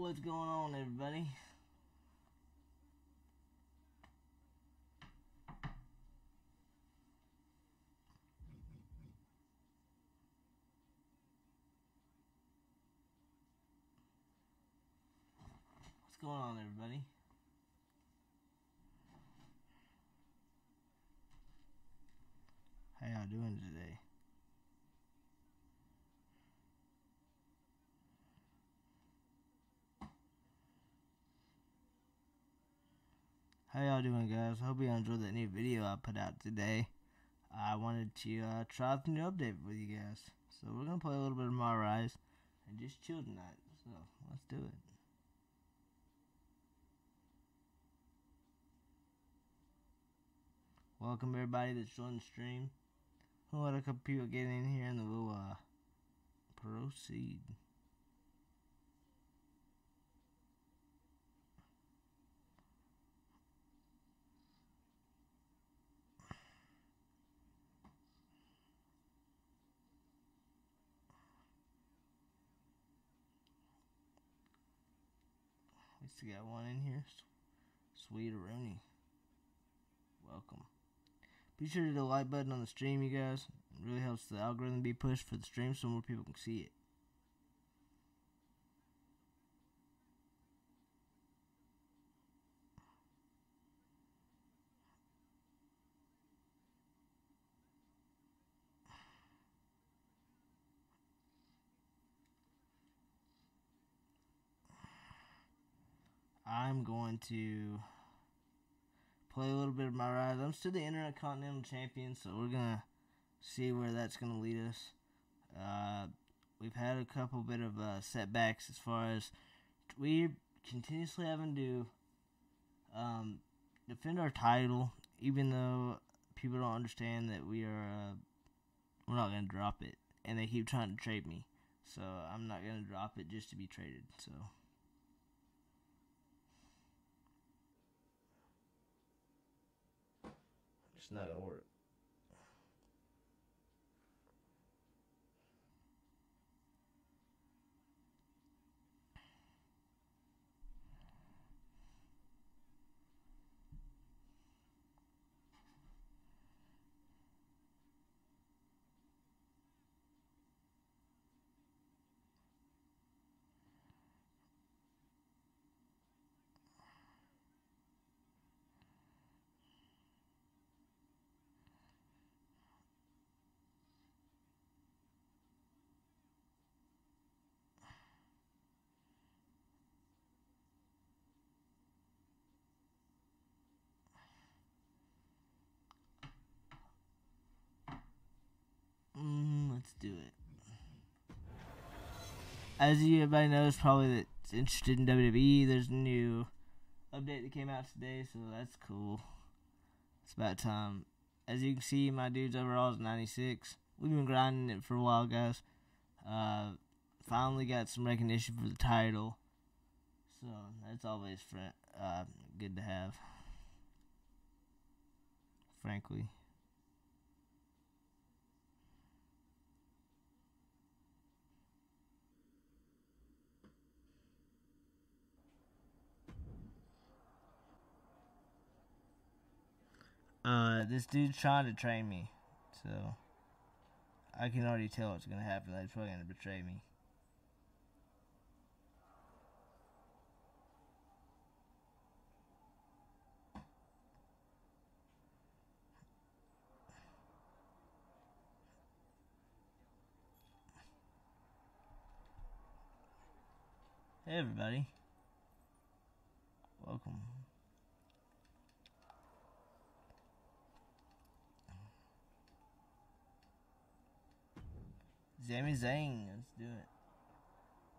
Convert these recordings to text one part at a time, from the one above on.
What's going on, everybody? What's going on, everybody? How y'all doing today? How y'all doing, guys? Hope you enjoyed that new video I put out today. I wanted to uh, try the new update with you guys. So we're gonna play a little bit of My Rise and just chill tonight. So let's do it. Welcome everybody that's joined the stream. We'll let a couple people get in here and then we'll uh, proceed. Still got one in here. Sweet Rooney. Welcome. Be sure to hit the like button on the stream, you guys. It really helps the algorithm be pushed for the stream so more people can see it. I'm going to play a little bit of my rise. I'm still the Intercontinental Champion, so we're gonna see where that's gonna lead us. Uh, we've had a couple bit of uh, setbacks as far as we continuously having to um, defend our title, even though people don't understand that we are uh, we're not gonna drop it, and they keep trying to trade me. So I'm not gonna drop it just to be traded. So. Not gonna work. Mm, let's do it. As you everybody knows, probably that's interested in WWE, there's a new update that came out today, so that's cool. It's about time. As you can see, my dude's overall is 96. We've been grinding it for a while, guys. Uh, finally got some recognition for the title, so that's always fr- uh, good to have. Frankly. Uh, this dude's trying to train me, so I can already tell what's gonna happen. He's probably gonna betray me. Hey everybody. Welcome. Sami Zayn, let's do it.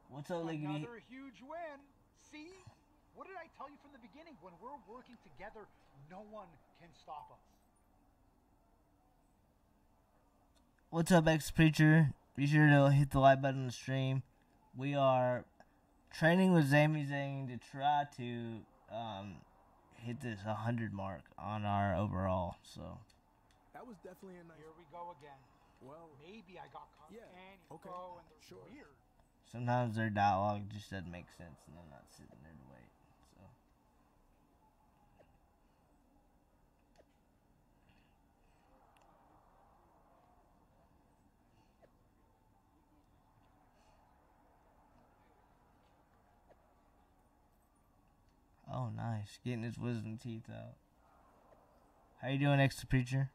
What's up, Liggity? Another huge win. See? What did I tell you from the beginning? When we're working together, no one can stop us. What's up, X Preacher? Be sure to hit the like button on the stream. We are training with Sami Zayn to try to um, hit this 100 mark on our overall. So, That was definitely a nice. Here we go again. Well, Maybe I got caught. Yeah, And okay, go and they're sure. weird. sometimes their dialogue just doesn't make sense, and I'm not sitting there to wait. So. Oh, nice. Getting his wisdom teeth out. How you doing, extra preacher?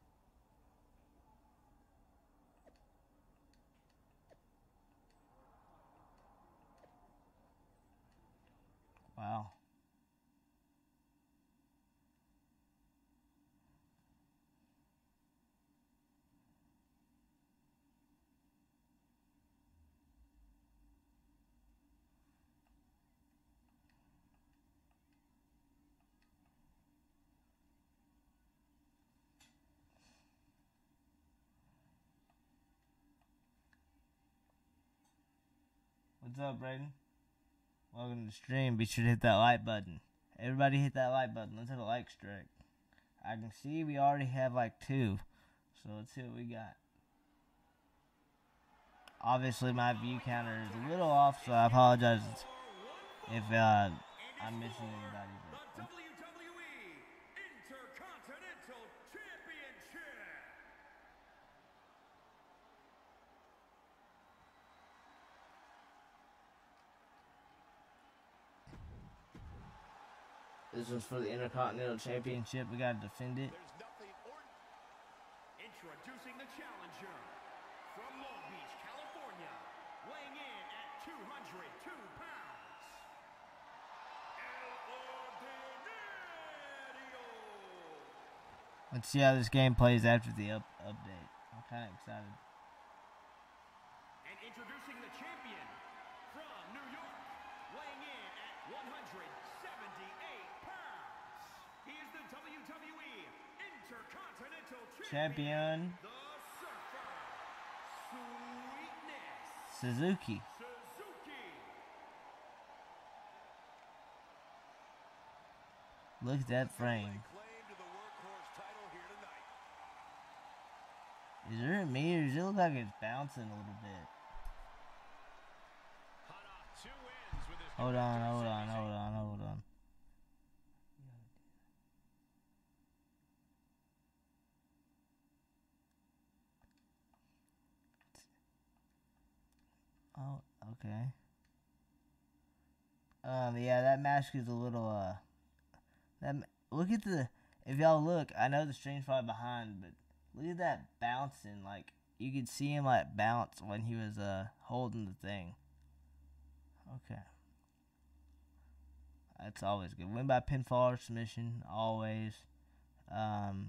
Wow. What's up, Brayden? Welcome to the stream. Be sure to hit that like button. Everybody hit that like button. Let's hit a like streak. I can see we already have like two. So let's see what we got. Obviously, my view counter is a little off, so I apologize if uh, I'm missing anybody. This one's for the Intercontinental Championship. We gotta defend it. There's nothing or- Introducing the challenger from Long Beach, California, weighing in at 202 pounds. Let's see how this game plays after the up update. I'm kind of excited. And introducing the champion Champion, Suzuki. Look at that frame. Is there a me or does it look like it's bouncing a little bit? Hold on, hold on, hold on, hold on. Oh, okay. Um, yeah, that mask is a little, uh, that, look at the, if y'all look, I know the stream's probably behind, but look at that bouncing, like, you could see him, like, bounce when he was, uh, holding the thing. Okay. That's always good. Win by pinfall or submission, always. Um,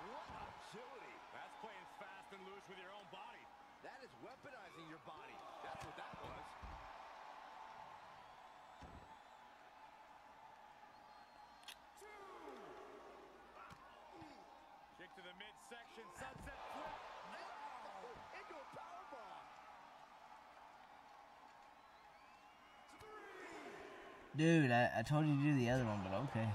I, I told you to do the other one, but okay.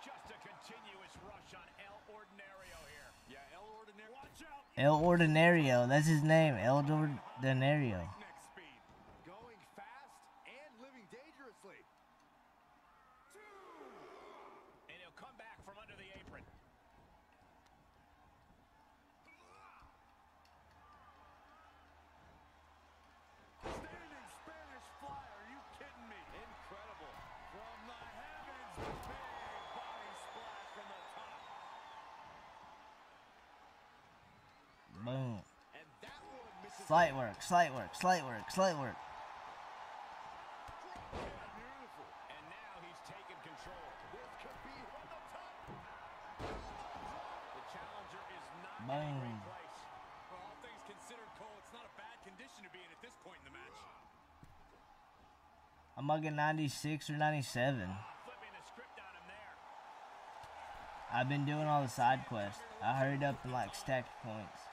Just a continuous rush on El Ordinario here. Yeah, El Ordinario. El Ordinario, that's his name. El Ordinario. Next speed. Going fast and living dangerously. And he'll come back from under the apron. Standing Spanish fly, are you kidding me? Incredible. From the heavens, the big body splash from the top. Boom. And that one misses Slight work, slight work, slight work, slight work. Beautiful. And now he's taken control. This could be from the top. The challenger is not in a Boom. Well, all things considered, Cole, it's not a bad condition to be in at this point in the match. I'm mugging 96 or 97. Flipping the script on him there. I've been doing all the side quests. I hurried up and like stacked points.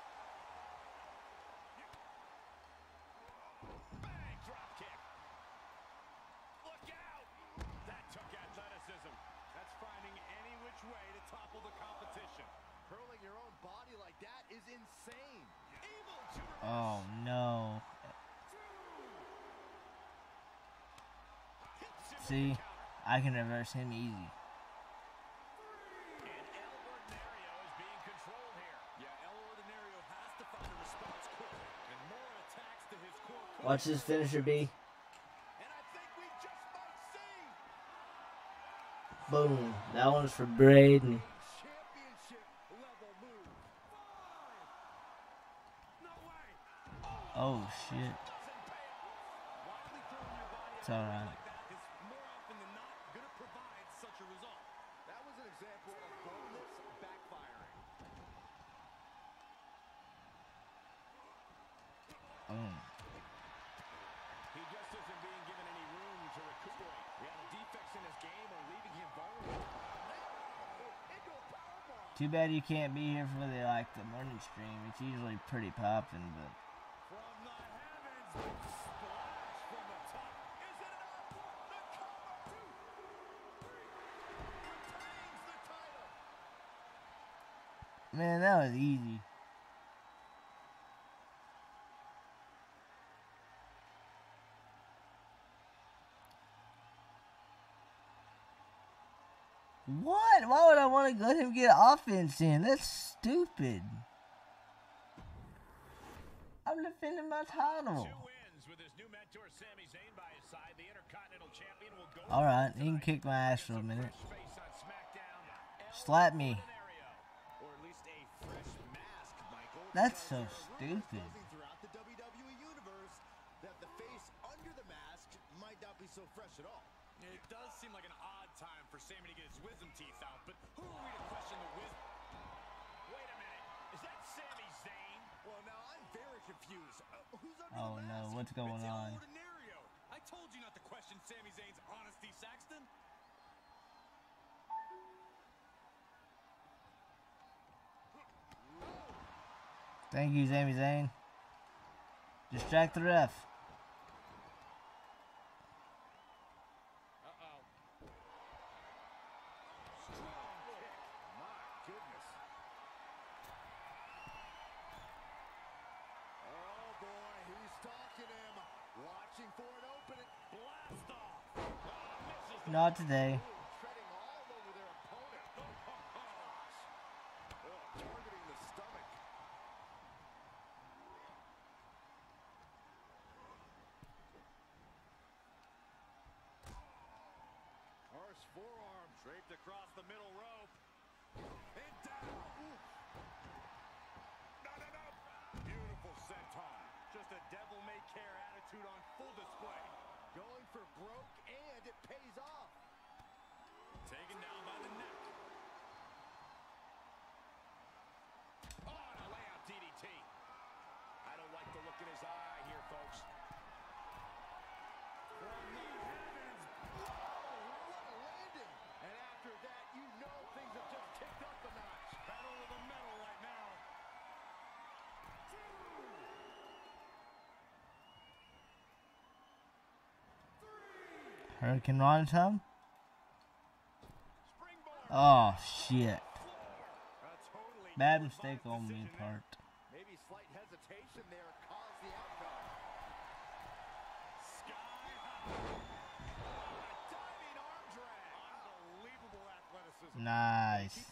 topple the competition. Hurling your own body like that is insane. Able to Oh no. hits him with See, the counter. I can reverse him easy. And El Ordinario is being controlled here. Yeah, El Ordinario has to find a response quickly. And more attacks to his core. could Watch this finisher be. Boom. That one's for Braden. Championship level move. no way. Oh shit. Doesn't pay off. Widely throwing your body It's out alright. like that is more often than not going to provide such a result. That was an example of boldness backfiring. Boom. He just isn't being given any room to recuperate. Yeah, the defects in his game are leaving him vulnerable. Into a powerbomb. Too bad you can't be here for the like the morning stream. It's usually pretty poppin', but From the heavens, splash from the top. Is it enough? The cover. Two, three, retains the title. man, that was easy. What? Why would I want to let him get offense in? That's stupid. I'm defending my title. Two wins with his new mentor Sami Zayn by his side. The Intercontinental Champion will go. All right, he can kick my ass for a minute. Fresh face on SmackDown. El Slap me. Ordinario. Or at least a fresh mask, Michael. That's so there are rumors stupid. buzzing Throughout the WWE universe, that the face under the mask might not be so fresh at all. It does seem like an odd time for Sammy to get his wisdom teeth out, but who are we to question the wisdom? Wait a minute. Is that Sami Zayn? Well, now I'm very confused. Uh, who's under Oh the no, what's going it's on? Ordinario. I told you not to question Sami Zayn's honesty, Saxton. Thank you, Sami Zayn. Distract the ref. Uh-oh. Strong kick. My goodness. Oh boy, he's stalking him. Watching for an opening. Blast off. Oh, misses the Not today. Ooh, treading all over their opponent. Oh, gosh. Oh, targeting the stomach. Harsh forearm draped across the middle rope. And down. Ooh. No, no, no. Beautiful senton. Just a devil-may-care attitude on full display. Going for broke, and it pays off. Taken down by the neck. Oh, and a layout DDT. I don't like the look in his eye here, folks. From the heavens. Oh, what a landing. And after that, you know things have just kicked up a notch. Pedal to the metal right now. Hurricanrana time? Oh shit. Bad mistake on me part. Maybe slight hesitation there caused the outcome. Sky high. A diving arm drag. Unbelievable athleticism. Nice.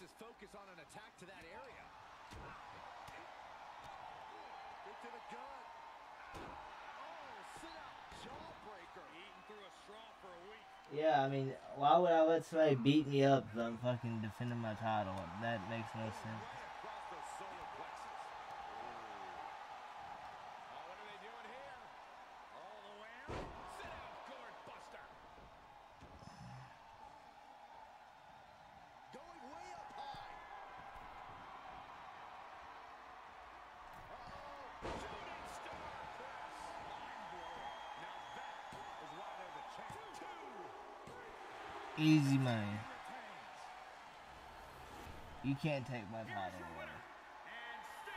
Keeps his focus on an attack to that area. Into the gut. Sit out jawbreaker. Eating through a straw for a week. Yeah, I mean, why would I let somebody beat me up if I'm fucking defending my title? That makes no sense. Across the solar plexus. Oh, what are they doing here? All the way out. Sit out, gourd buster. Going way up high. Uh-oh. Shooting star press. Mind blowing. Now that is why they're the champ. Two. Easy money. You can't take my your away.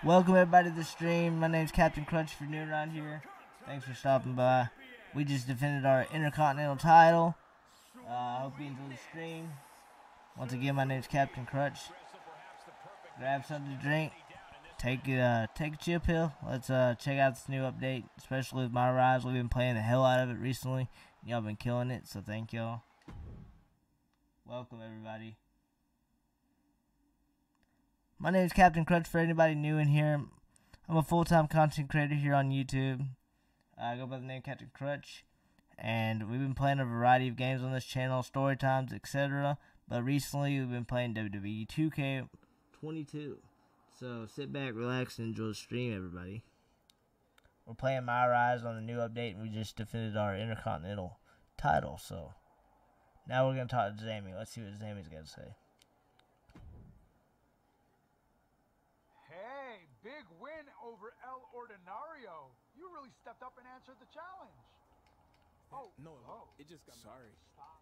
Welcome everybody to the stream. My name's Captain Crutch if you're new around here. Thanks for stopping by. We just defended our Intercontinental title. Uh, I hope you enjoy the stream. Once again, my name's Captain Crutch. Grab something to drink. Take uh take a chill pill. Let's uh check out this new update, especially with my rise. We've been playing the hell out of it recently. Y'all been killing it, so thank y'all. Welcome everybody. My name is Captain Crutch. For anybody new in here, I'm a full-time content creator here on YouTube. I go by the name Captain Crutch, and we've been playing a variety of games on this channel, story times, etc. But recently, we've been playing WWE 2K22. So sit back, relax, and enjoy the stream, everybody. We're playing My Rise on the new update, and we just defended our Intercontinental title. So now we're gonna talk to Sami. Let's see what Sami's got to say. Hey, big win over El Ordinario. You really stepped up and answered the challenge. Oh, No, oh. it just got sorry. Stop.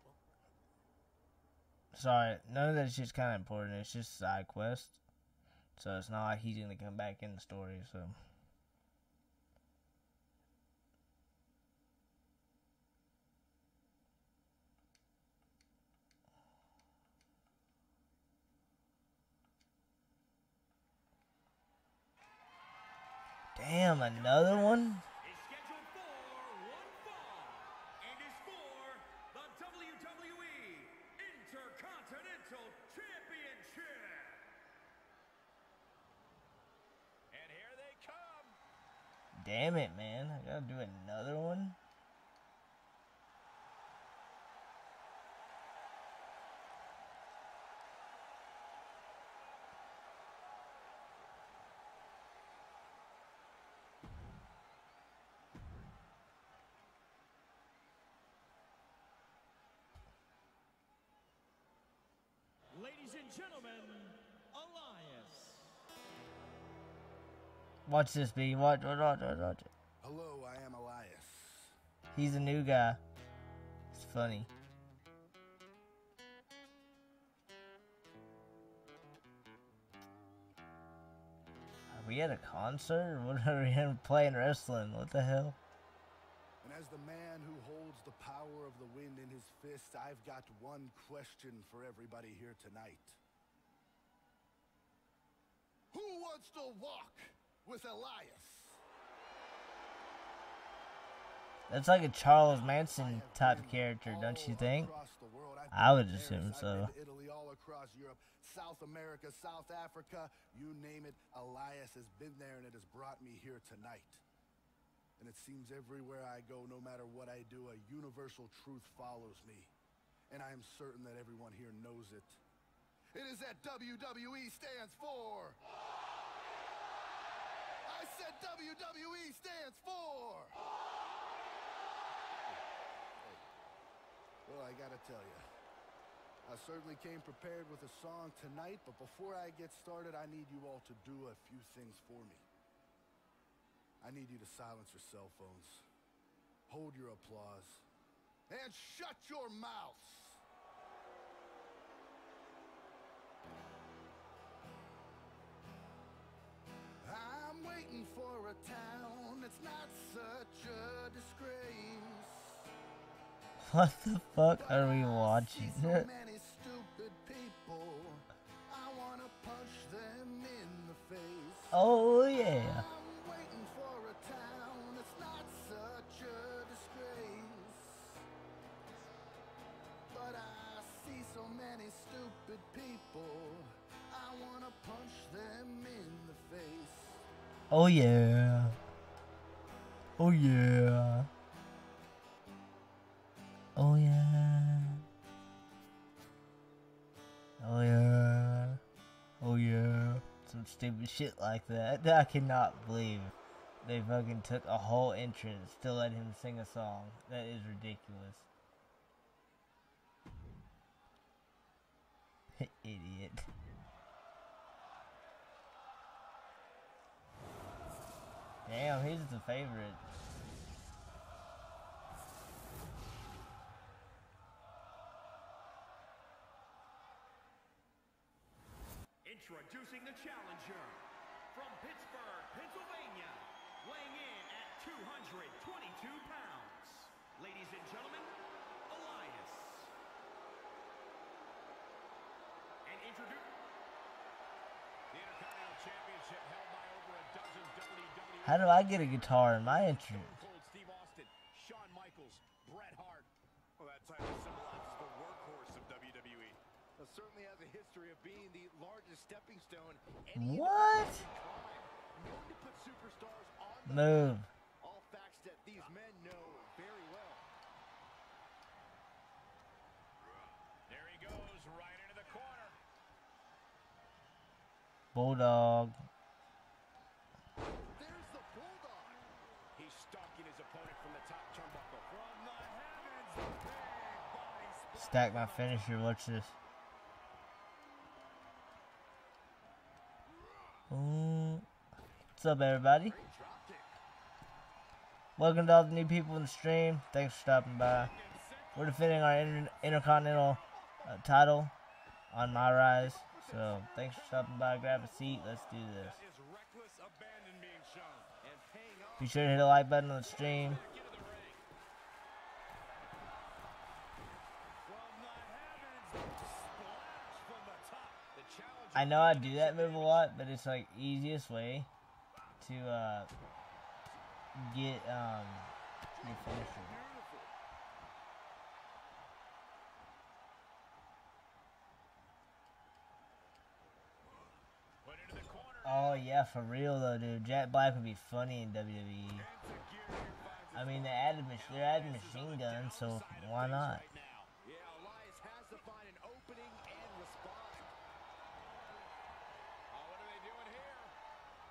Sorry, none of that shit's kind of important. It's just side quest, so it's not like he's gonna come back in the story. So. Damn, another one? is scheduled for one fall and is for the WWE Intercontinental Championship. And here another one? Damn it, man. I gotta do another one? Ladies and gentlemen, Elias. Watch this, B. Watch, watch, watch, watch, watch. Hello, I am Elias. He's a new guy. It's funny. Are we at a concert? What are we playing wrestling? What the hell? As the man who holds the power of the wind in his fist, I've got one question for everybody here tonight. Who wants to walk with Elias? That's like a Charles Manson type character, don't you think? I would assume so. Italy, all across Europe, South America, South Africa, you name it. Elias has been there and it has brought me here tonight. And it seems everywhere I go, no matter what I do, a universal truth follows me. And I am certain that everyone here knows it. It is that WWE stands for. I said WWE stands for. Well, I gotta tell you, I certainly came prepared with a song tonight, but before I get started, I need you all to do a few things for me. I need you to silence your cell phones, hold your applause, and shut your mouths. I'm waiting for a town that's not such a disgrace. What the fuck are we watching? So many stupid people. I wanna punch them in the face. oh yeah. Oh yeah. Oh yeah. Oh yeah. Oh yeah. Oh yeah. Some stupid shit like that. I cannot believe they fucking took a whole entrance to let him sing a song. That is ridiculous. Idiot. Damn, he's the favorite. Introducing the challenger from Pittsburgh, Pennsylvania, weighing in at 222 pounds. Ladies and gentlemen, Elias. introduce. The Intercontinental Championship held by over a dozen WWE How do I get a guitar in my entrance? Steve Austin, Shawn Michaels, Bret Hart. Well, that title symbolizes the workhorse of WWE. It certainly has a history of being the largest stepping stone What? industry can climb. Known to put superstars on the Move. map. All facts that these men know very well. There he goes, right into the corner. Bulldog. There's the bulldog. He's stalking his opponent from the top turnbuckle. From the heavens, the big body split. Stack my finisher. Watch this. Ooh. What's up, everybody? Welcome to all the new people in the stream. Thanks for stopping by. We're defending our inter- Intercontinental uh, title on my rise. So thanks for stopping by. Grab a seat. Let's do this. Be sure to hit the like button on the stream. I know I do that move a lot, but it's like easiest way to uh, get um your finisher. put into the corner. Oh yeah, for real though, dude. Jack Black would be funny in WWE. I mean, they added they're adding machine guns, so why not? right now. Yeah, Elias has to find an opening and respond. Oh, what are they doing here?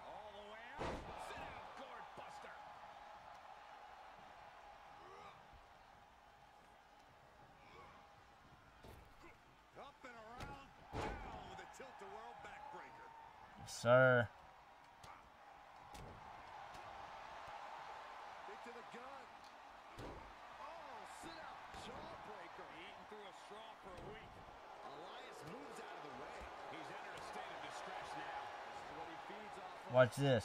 All the way out. Sit down, gourd buster. Up and around, down with a tilt-a-whirl backbreaker. Sir. Kick to the gun. Oh, sit out jawbreaker. Eating through a straw for a week. Elias moves out of the way. He's entered a state of distress now. This is what he feeds off of. Watch this.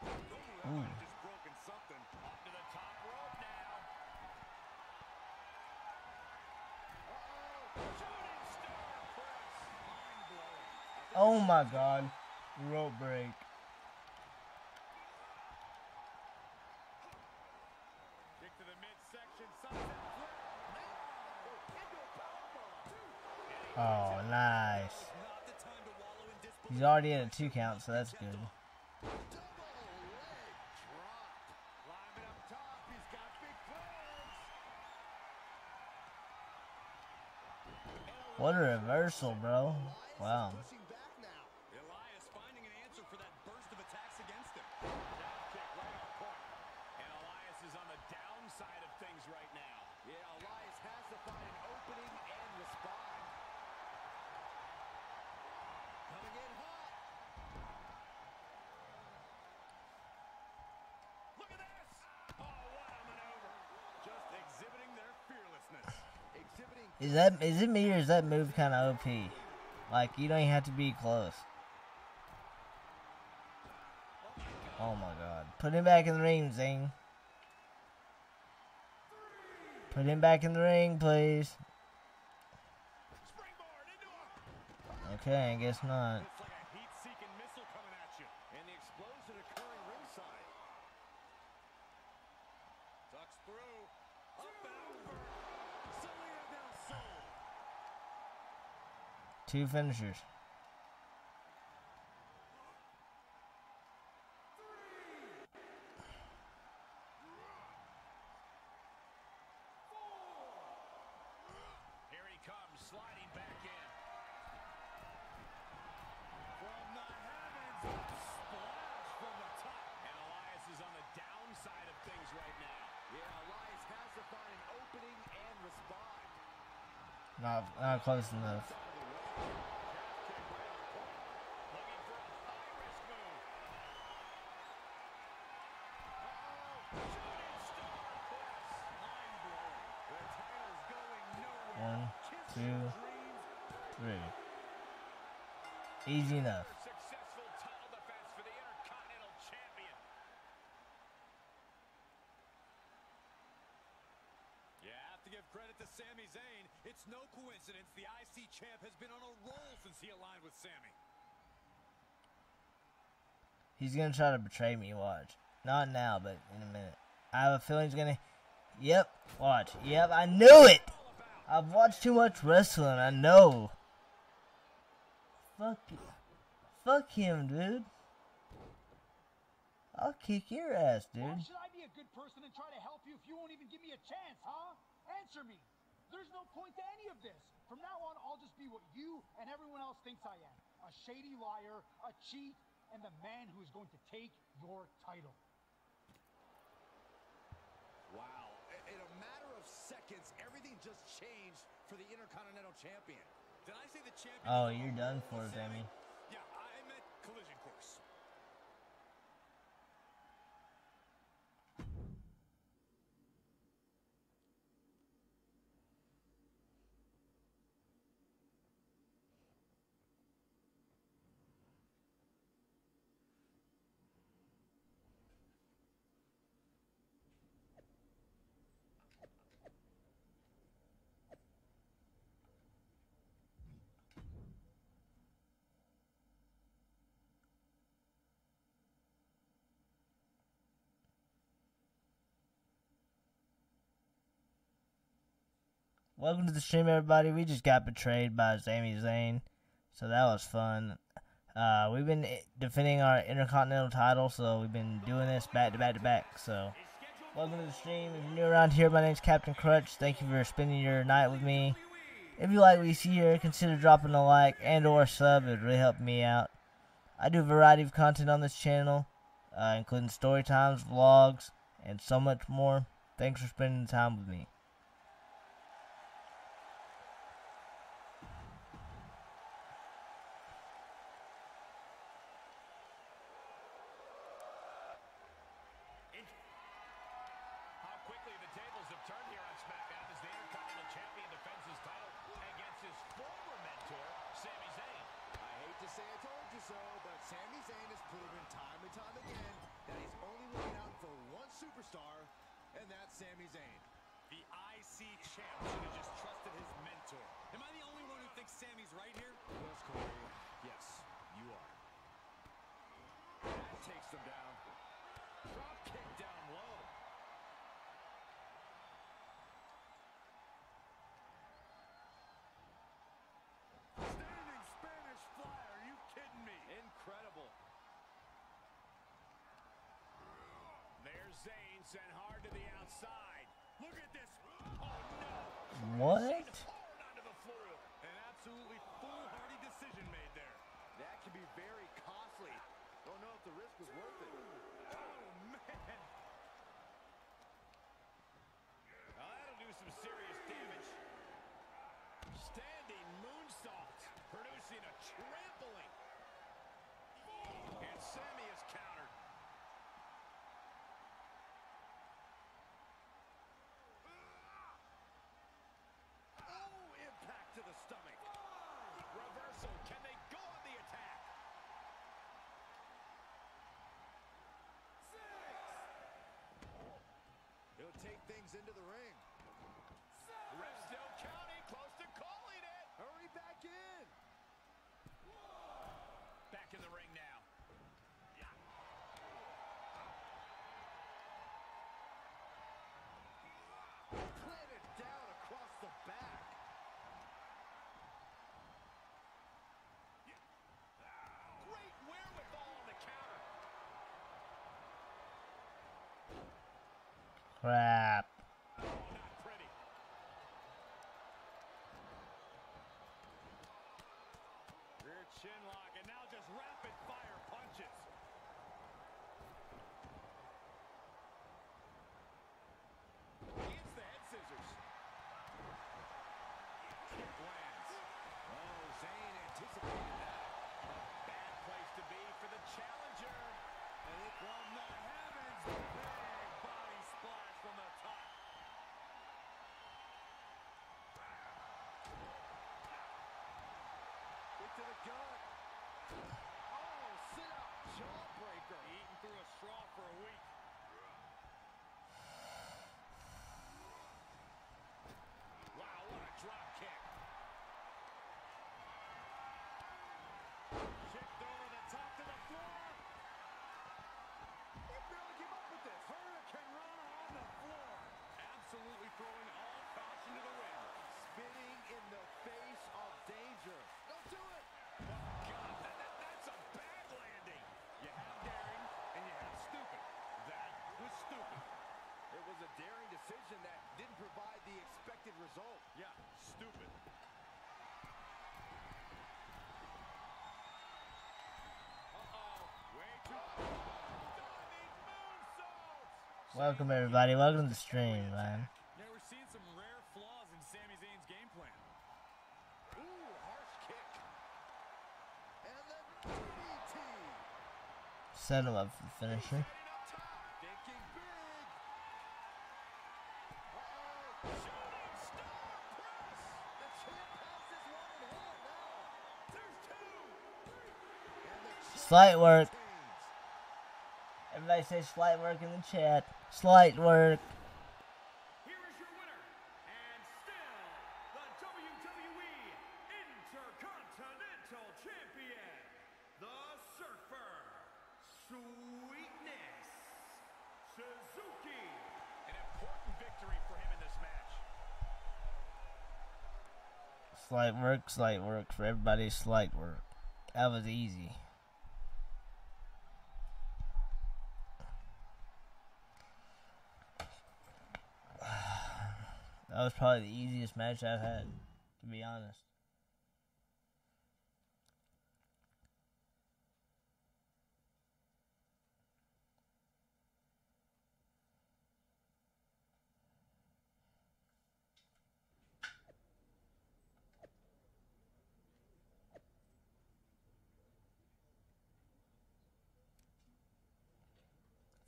Ooh, that Ooh. might have just broken something. Up to the top rope now. Uh-oh. Shooting star press. Mind-blowing. Oh my God. Rope break. Kick to the midsection. Sunset flip. Into a powerbomb. Oh, nice. Not the time to wallow in disbelief. He's already at a two count, so that's good. Double leg drop. Climbing up top. He's got big plans. What a reversal, bro. Wow. Pushing back now. Elias finding an answer for that burst of attacks against him. Down kick right on point. And Elias is on the downside of things right now. Yeah, Elias has to find an opening and respond. Coming in hot. Look at this! Oh, what a maneuver! Just exhibiting their fearlessness. Exhibiting Is that is it me or is that move kind of OP? Like you don't even have to be close. Oh my God! Put him back in the ring, Zing. Put him back in the ring, please. Okay, I guess not. It's like a heat-seeking missile coming at you. and the explosion occurring ringside. Tucks through. Up and over. Salida Del Sol. Two finishers. Here he comes, sliding back in. From the heavens, splash from the top. And Elias is on the downside of things right now. Yeah, Elias has to find an opening and Elias is on the downside of things right now. Yeah, Elias has to find an opening and respond. Not not close enough. Looking for a high-risk move. Uh-oh, shooting star press. Mind-blowing. The title's going nowhere. One, Kiss two, your dreams. three. Easy enough. Successful title defense for the Intercontinental Champion. You have to give credit to Sami Zayn. It's no coincidence the IC champ has been on a roll since he aligned with Sami. He's gonna try to betray me. Watch. Not now, but in a minute. I have a feeling he's gonna. Yep. Watch. Yep. I knew it. I've watched too much wrestling. I know. Fuck. you. Fuck him, dude. I'll kick your ass, Why dude. should I be a good person and try to help you if you won't even give me a chance, huh? Answer me. There's no point to any of this. From now on, I'll just be what you and everyone else thinks I am. A shady liar, a cheat, and the man who is going to take your title. Wow. In a matter of seconds, everything just changed for the Intercontinental Champion. Did I say the champion? Oh, is on a you're done for, Sammy. Yeah, I meant collision course. Welcome to the stream, everybody. We just got betrayed by Sami Zayn, so that was fun. Uh, we've been defending our Intercontinental title, so we've been doing this back to back to back. So, welcome to the stream. If you're new around here, my name's Captain Crutch. Thank you for spending your night with me. If you like what you see here, consider dropping a like and or a sub. It would really help me out. I do a variety of content on this channel, uh, including story times, vlogs, and so much more. Thanks for spending the time with me. Take into the ring. Ref still counting, close to calling it. Hurry back in. Back in the ring now. Planted down across the back. Great wherewithal on the counter. Crap. Oh, not pretty. Rear chin lock, and now just rapid fire punches. Gets the head scissors. Kick lands. Oh, Zayn anticipated that. Bad place to be for the challenger. And it From the heavens, big body splash from the top. Kick to the gut. Oh, sit out jawbreaker. Eating through a straw for a week. throwing all caution to the wind. Spinning in the face of danger. Don't do it. God, that, that, that's a bad landing. You have daring and you have stupid. That was stupid. It was a daring decision that didn't provide the expected result. Yeah, stupid. Uh-oh. Way too... Diving moonsaults! Welcome everybody. Welcome to the stream, man. Now we're seeing some rare flaws in Sami Zayn's game plan. Ooh, harsh kick. And the DDT. Set him up for the finisher. Heading up top. Thinking big. Uh-oh. Shooting star press. The champ has this one in hand now. There's two. And the champ Slight work. Everybody say slight work in the chat. Slight work. Here is your winner, and still the WWE Intercontinental Champion, the Surfer, Sweetness Suzuki. An important victory for him in this match. Slight work, slight work for everybody. Slight work. That was easy. Was probably the easiest match I've had, to be honest.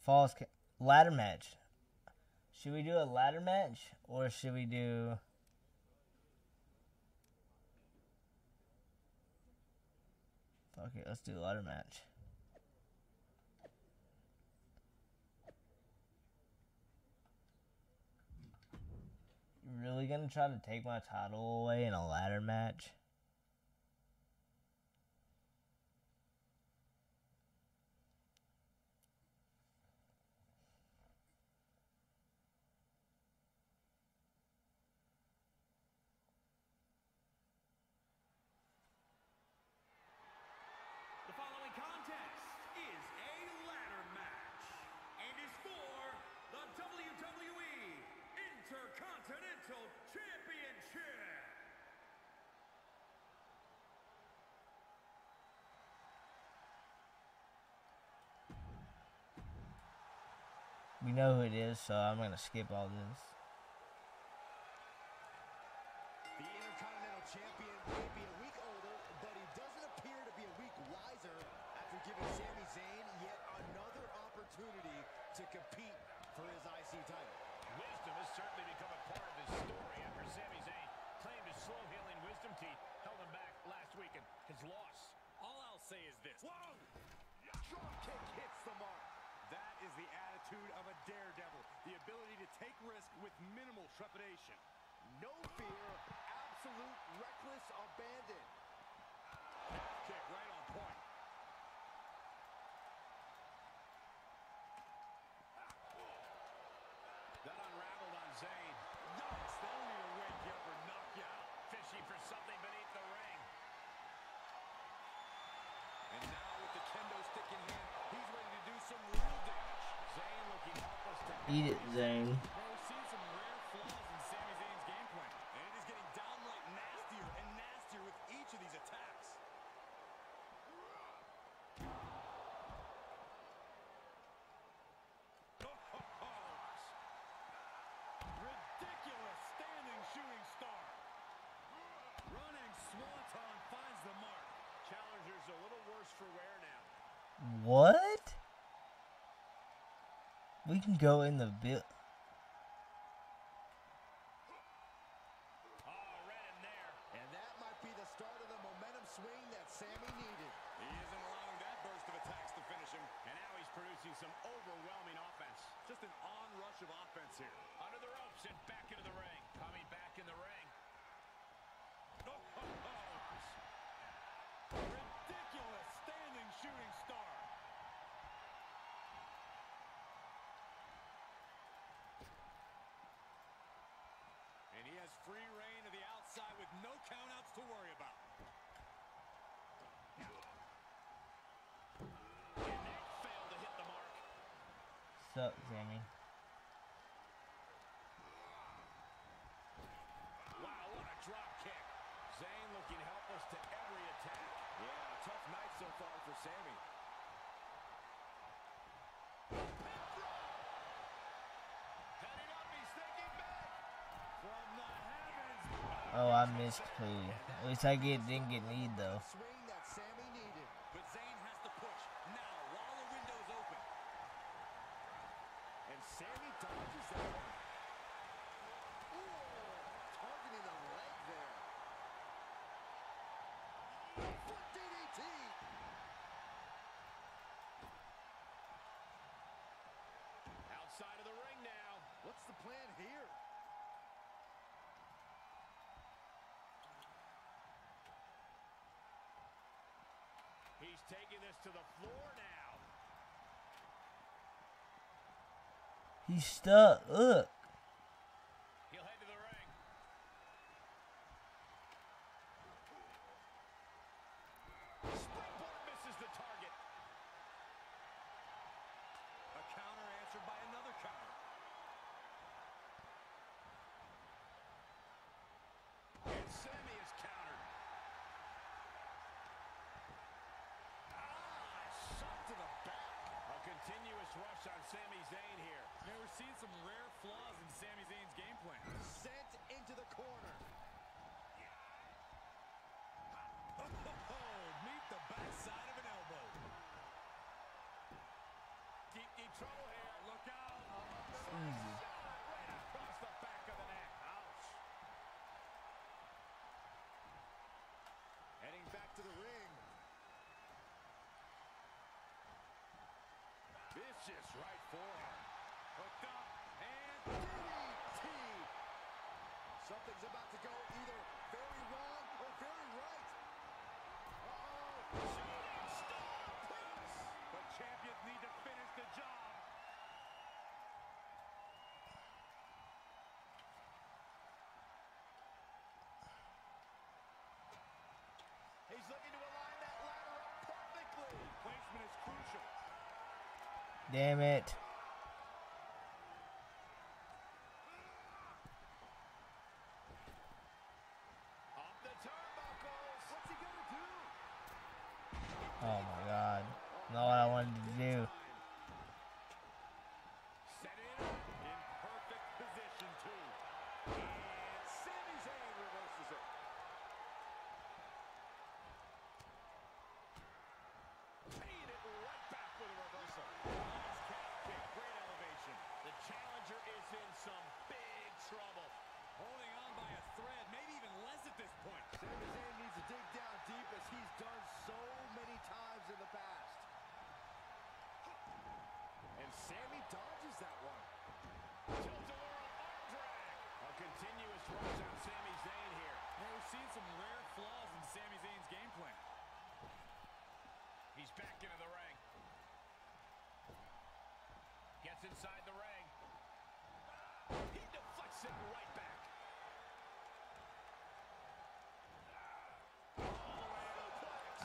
Falls ladder match. Should we do a ladder match or should we do? Fuck it, let's do a ladder match. You really gonna try to take my title away in a ladder match? The following contest is a ladder match and is for the WWE Intercontinental Championship. We know who it is, so I'm gonna skip all this. The Intercontinental Champion may be a week older, but he doesn't appear to be a week wiser after giving Sami Zayn yet another opportunity to compete for his IC title. Wisdom has certainly become a part of his story after Sami Zayn claimed his slow healing wisdom teeth held him back last week in his loss. All I'll say is this. Whoa! Drop kick hits the mark. Is the attitude of a daredevil. The ability to take risk with minimal trepidation. No fear, absolute reckless abandon. Calf kick right on point. That unraveled on Zayn. Yikes, that'll either wake you up or knock you out. Fishing for something beneath the ring. And now with the kendo stick in hand, he's ready to do some real damage. Zayn looking helpless to Eat it, Zayn. Now we're seeing some rare flaws in Sami Zayn's game plan. And it is getting downright nastier and nastier with each of these attacks. Ridiculous standing shooting star. Running swanton finds the mark. Challenger's a little worse for wear now. What? We can go in the bill. Oh, read him there. And that might be the start of the momentum swing that Sami needed. He isn't allowing that burst of attacks to finish him. And now he's producing some overwhelming offense. Just an onrush of offense here. Under the ropes and back into the ring. Coming back in the ring. Ridiculous standing shooting star. free reign to the outside with no countouts to worry about. And they fail to hit the mark. Sami? Wow, what a drop kick. Zayn looking helpless to every attack. Yeah, tough night so far for Sami. Heading up, he's thinking back. From the heavens. Oh, I missed clearly. At least I get didn't get need though. Swing that Sami needed. But Zayn has to push now while the window's open. And Sami dodges that one. Ooh, targeting the leg there. Foot DDT. Outside of the ring now. What's the plan here? He's taking this to the floor now. He's stuck. Look. He'll head to the ring. Springboard misses the target. A counter answered by another counter. And Sami is countered. Ah, shot to the back. A continuous rush on Sami Zayn here. Man, we're seeing some rare flaws in Sami Zayn's game plan. Sent into the corner. Oh, meet the backside of an elbow. Deep, deep trouble here. Look out. Easy. Right across the back of the neck. Ouch. Heading back to the ring. Vicious right forearm. Hooked up. And DDT. Something's about to go either very wrong or very right. Uh-oh. shooting star press. But champions need to finish the job. He's looking to align that ladder up perfectly. Placement is crucial. Damn it. Up the turnbuckles. What's he gonna do? Oh my god. Not what I wanted to do. Set it up in perfect position too. And Sami Zayn reverses it. Paying it right back with a reversal. Nice calf kick, great elevation. The challenger is in some big trouble. Holding on by a thread, maybe even less at this point. Sami Zayn needs to dig down deep as he's done so many times in the past. And Sami dodges that one. Tilt-a-whirl arm drag. A continuous rush on Sami Zayn here. Man, we're seeing some rare flaws in Sami Zayn's game plan. He's back into the ring. Gets inside the ring. He deflects it right back. Ow. Nice calf kick, great elevation. And he heads out of the ring. No countouts, no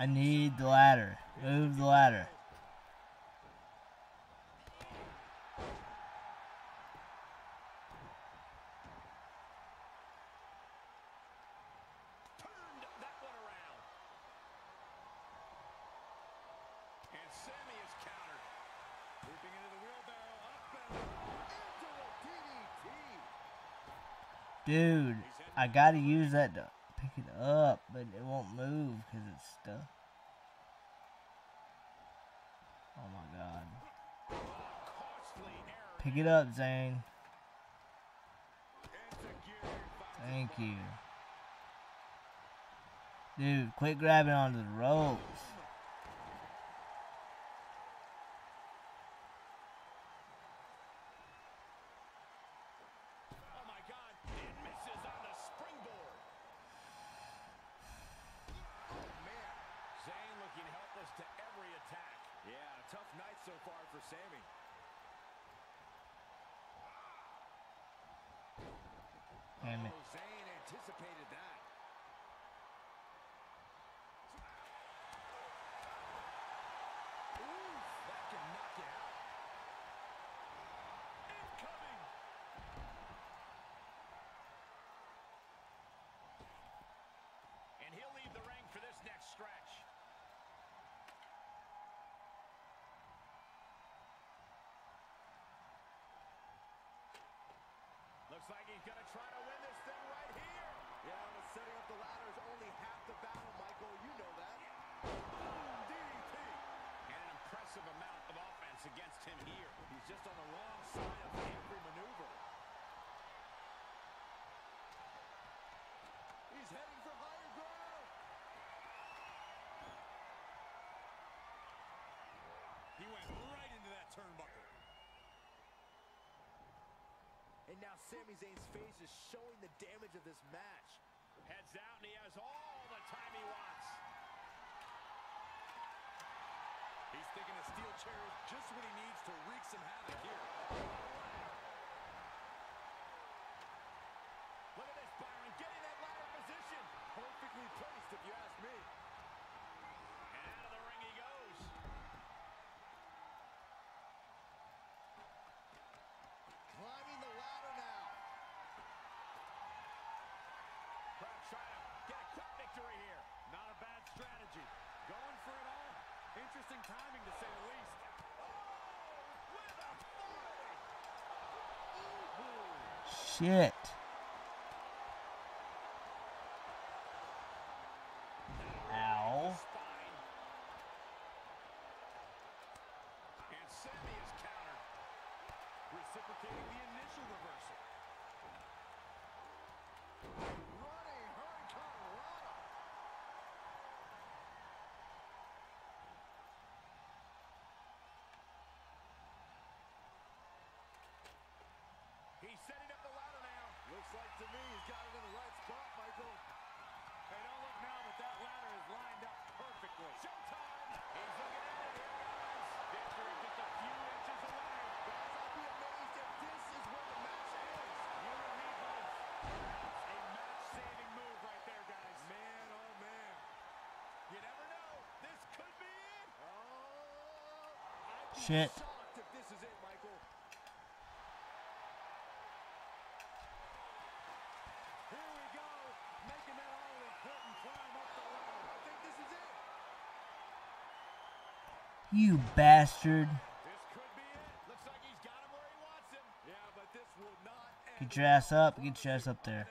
I need the ladder. Move the ladder. Dude, I gotta use that pick it up, but it won't move because it's stuck. Oh my god. Pick it up, Zayn. Thank you. Dude, quit grabbing onto the ropes. Oh my God! It misses on the springboard. Oh, man. Zayn looking helpless to every attack. Yeah, tough night so far for Sami. Damn it. Oh, Zayn anticipated that. Oof, that can knock you out. Incoming. And he'll leave the ring for this next stretch. Looks like he's going to try to win this thing right here. Yeah, but setting up the ladder is only half the battle, Michael. You know that. Boom, DDT. And an impressive amount of offense against him here. He's just on the wrong side of every maneuver. He's heading for higher ground. He went right into that turnbuckle. And now Sami Zayn's face is showing the damage of this match. Heads out, and he has all the time he wants. He's thinking a steel chair is just what he needs to wreak some havoc here. Look at this, Byron, getting that ladder position. Perfectly placed, if you ask me. And out of the ring he goes. Climbing the ladder now. Crowd trying to get a quick victory here. Not a bad strategy. Going for it all. Interesting timing, to say the least. Oh, Shit. Ow. Spine. And Sami is countered. Reciprocating the initial reversal. Running Hurricanrana. He's setting up the ladder now. Looks like to me he's got it in the right spot, Michael. Hey, don't look now, but that ladder is lined up perfectly. Showtime. He's looking at it here, guys. Victory just a few inches away. Guys, I'd be amazed if this is where the match ends. You and me both. That's a match-saving move right there, guys. Man, oh man. You never know. This could be it. Oh, I'd be Shit. shocked if this is it, Michael. Here we go, making that all-important climb up the ladder. I think this is it. You bastard. This could be it. Looks like he's got him where he wants him. Yeah, but this will not bastard. Get your ass up. Get your ass up there.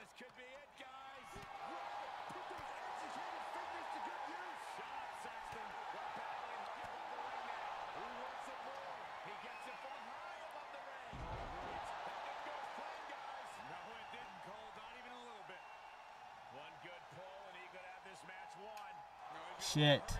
This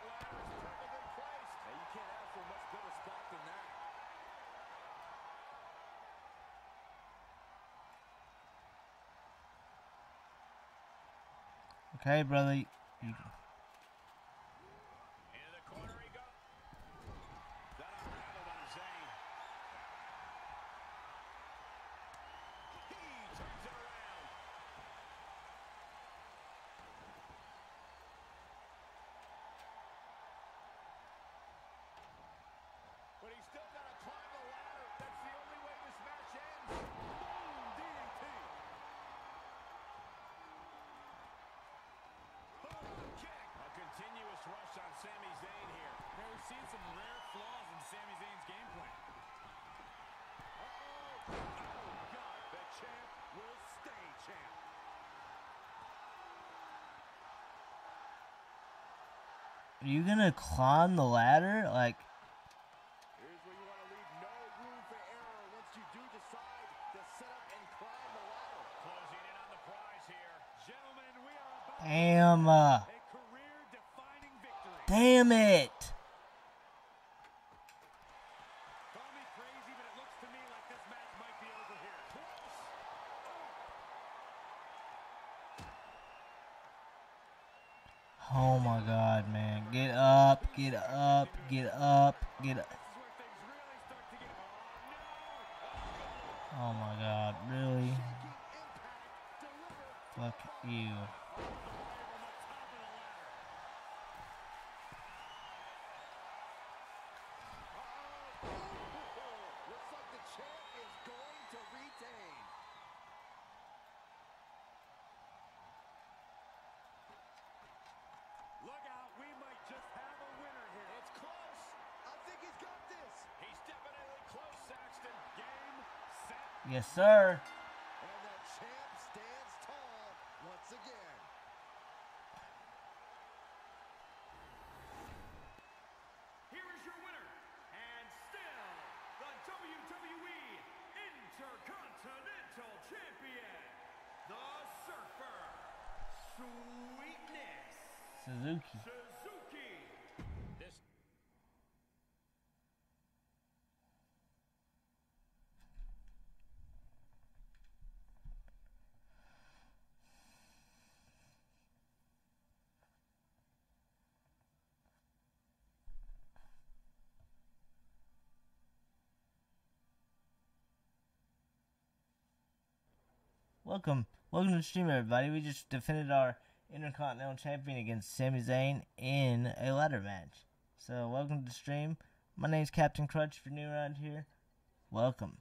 can't ask for a much better spot than that. Okay, brother. You gonna climb the ladder? Like, Here's where you want to leave no room for error once you do decide to set up and climb the ladder. Closing in on the prize here. Gentlemen, we are about damn. Uh, a career-defining victory. damn it. Call me crazy, but it looks to me like this match might be over here. Close. Oh my god, man. Get up, get up, get up, get up. This is where things really start to get. Oh no! Oh my god, really? Shaking impact. Deliver. Fuck you. Looks like the champ is going to retain. Look out, we might just have a winner here. It's close. I think he's got this. He's definitely close, Saxton. Game, set. Yes, sir. And the champ stands tall once again. Here is your winner, and still the WWE Intercontinental Champion, the Surfer, Sweetness Suzuki. Suzuki. This Welcome. Welcome to the stream, everybody. We just defended our Intercontinental Champion against Sami Zayn in a ladder match. So, welcome to the stream. My name's Captain Crutch. If you're new around here, welcome.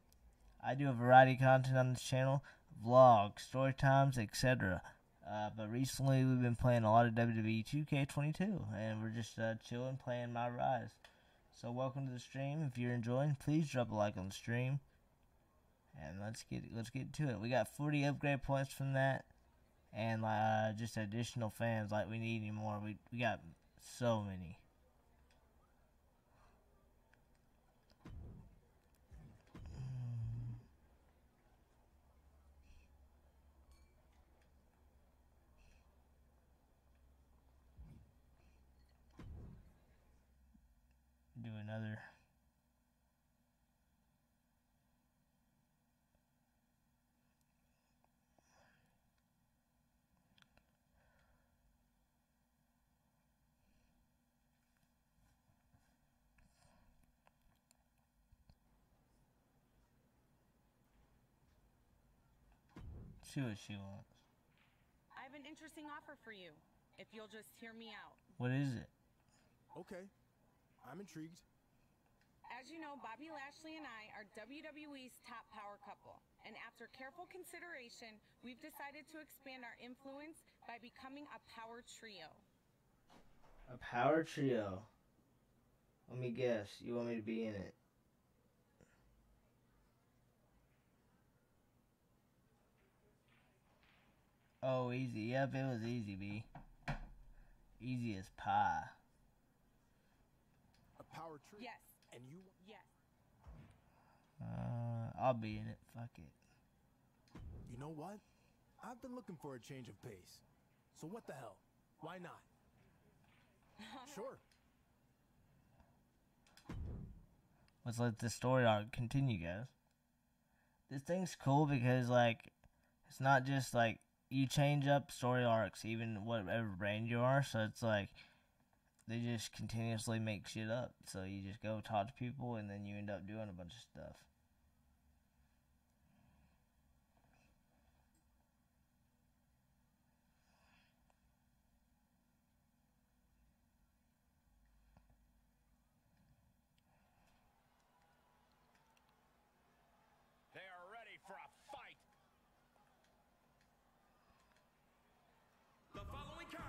I do a variety of content on this channel vlogs, story times, etc. Uh, but recently, we've been playing a lot of WWE 2K22, and we're just uh, chilling, playing My Rise. So, welcome to the stream. If you're enjoying, please drop a like on the stream and let's get let's get to it. We got 40 upgrade points from that, and uh, just additional fans. Like we need any more. We we got so many. Do another. See what she wants. I have an interesting offer for you, if you'll just hear me out. What is it? Okay. I'm intrigued. As you know, Bobby Lashley and I are WWE's top power couple. And after careful consideration, we've decided to expand our influence by becoming a power trio. A power trio. Let me guess. You want me to be in it? Oh, easy. Yep, it was easy, B. Easy as pie. A power tree. Yes, And you yes. Uh, I'll be in it. Fuck it. You know what? I've been looking for a change of pace. So what the hell? Why not? Sure. Let's let the story arc continue, guys. This thing's cool because, like, it's not just like you change up story arcs, even whatever brand you are. So it's like they just continuously make shit up. So you just go talk to people, and then you end up doing a bunch of stuff. They are ready for a fight. The following con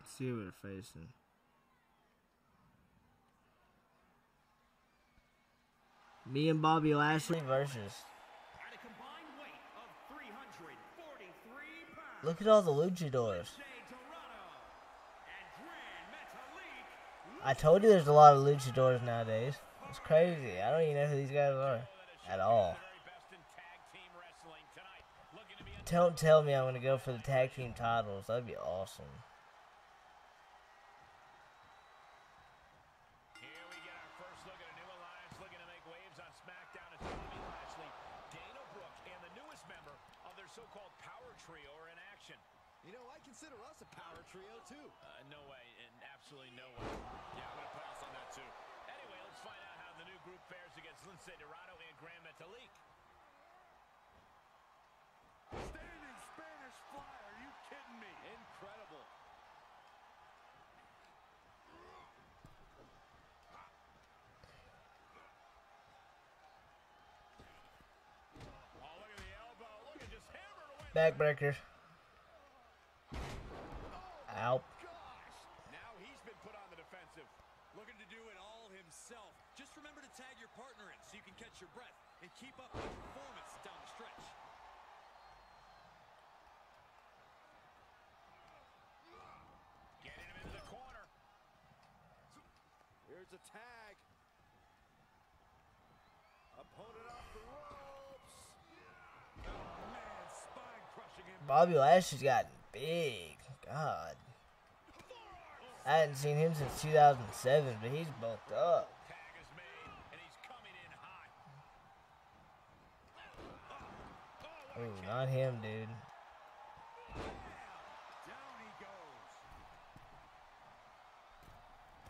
Let's see what we're facing. Me and Bobby Lashley versus. at a combined weight of 343 pounds. Look at all the luchadors. Jay Dorado and Grand Metalik. I told you there's a lot of luchadors nowadays. It's crazy. I don't even know who these guys are at all. Very best in tag team wrestling tonight. Looking to be a Don't tell me I'm gonna go for the tag team titles. That'd be awesome. Here we get our first look at a new alliance looking to make waves on SmackDown as Bobby Lashley, Dana Brooke, and the newest member of their so-called Power Trio are in action. You know, I consider us a power trio, too. Uh, no way, and absolutely no way. Yeah, I'm gonna pass on that too. Anyway, let's find out how the new group fares against Lince Dorado and Grand Metalik. Standing Spanish fly, are you kidding me? Incredible. Oh, look at the elbow. Look at just hammered away. Backbreaker. Ow. Now he's been put on the defensive. Looking to do it all himself. Just remember to tag your partner in so you can catch your breath and keep up the performance down the stretch. Getting him into the corner. Here's a tag. Opponent off the ropes. Oh, man, spine crushing him. Bobby Lashley's gotten big. God. I hadn't seen him since 2007, but he's bulked up. Tag is made, and he's coming in hot. Oh, not him, dude. Down he goes.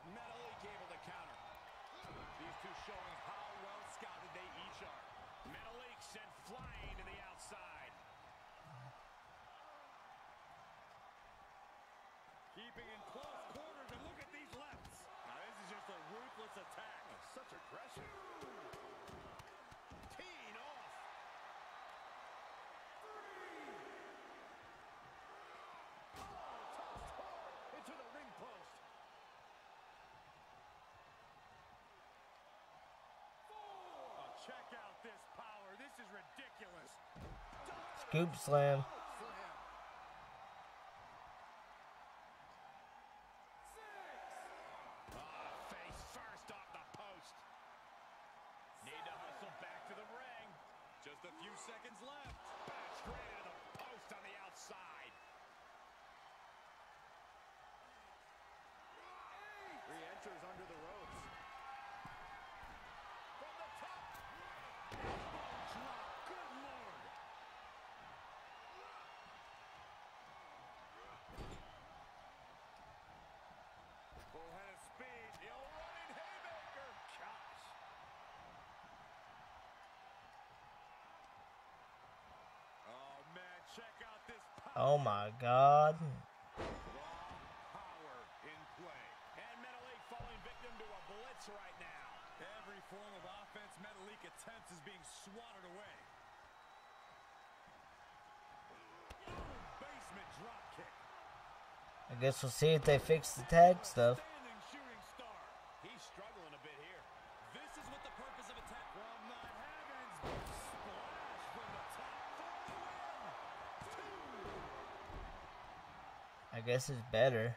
Metalik able to counter. These two showing how well scouted they each are. Metalik sent flying to the outside. Keeping in close quarters, and look at these lefts. Now, this is just a ruthless attack. Such aggression. Teeing off. Into the ring post. Oh, check out this power. This is ridiculous. Scoop slam. Ah, face first off the post. Need to hustle back to the ring. Just a few seconds left. Back straight into the post on the outside. Re-enters under the ropes. From the top. Elbow drop. Good lord. Full head of speed. The old running haymaker. Gosh. Oh, man. Check out this power. Oh my god. Power in play. And Metalik falling victim to a blitz right now. Every form of offense Metalik attempts is being swatted away. Basement drop kick. I guess we'll see if they fix the tag stuff. Standing shooting star. He's struggling a bit here. This is what the purpose of attack. From the heavens. Splash from the top for the win. I guess it's better.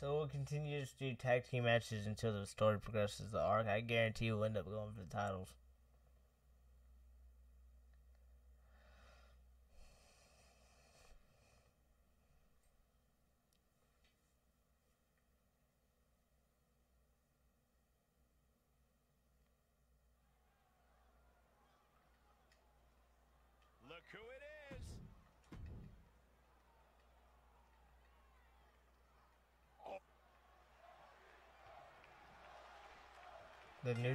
So we'll continue to do tag team matches until the story progresses. The arc, I guarantee, we'll end up going for the titles.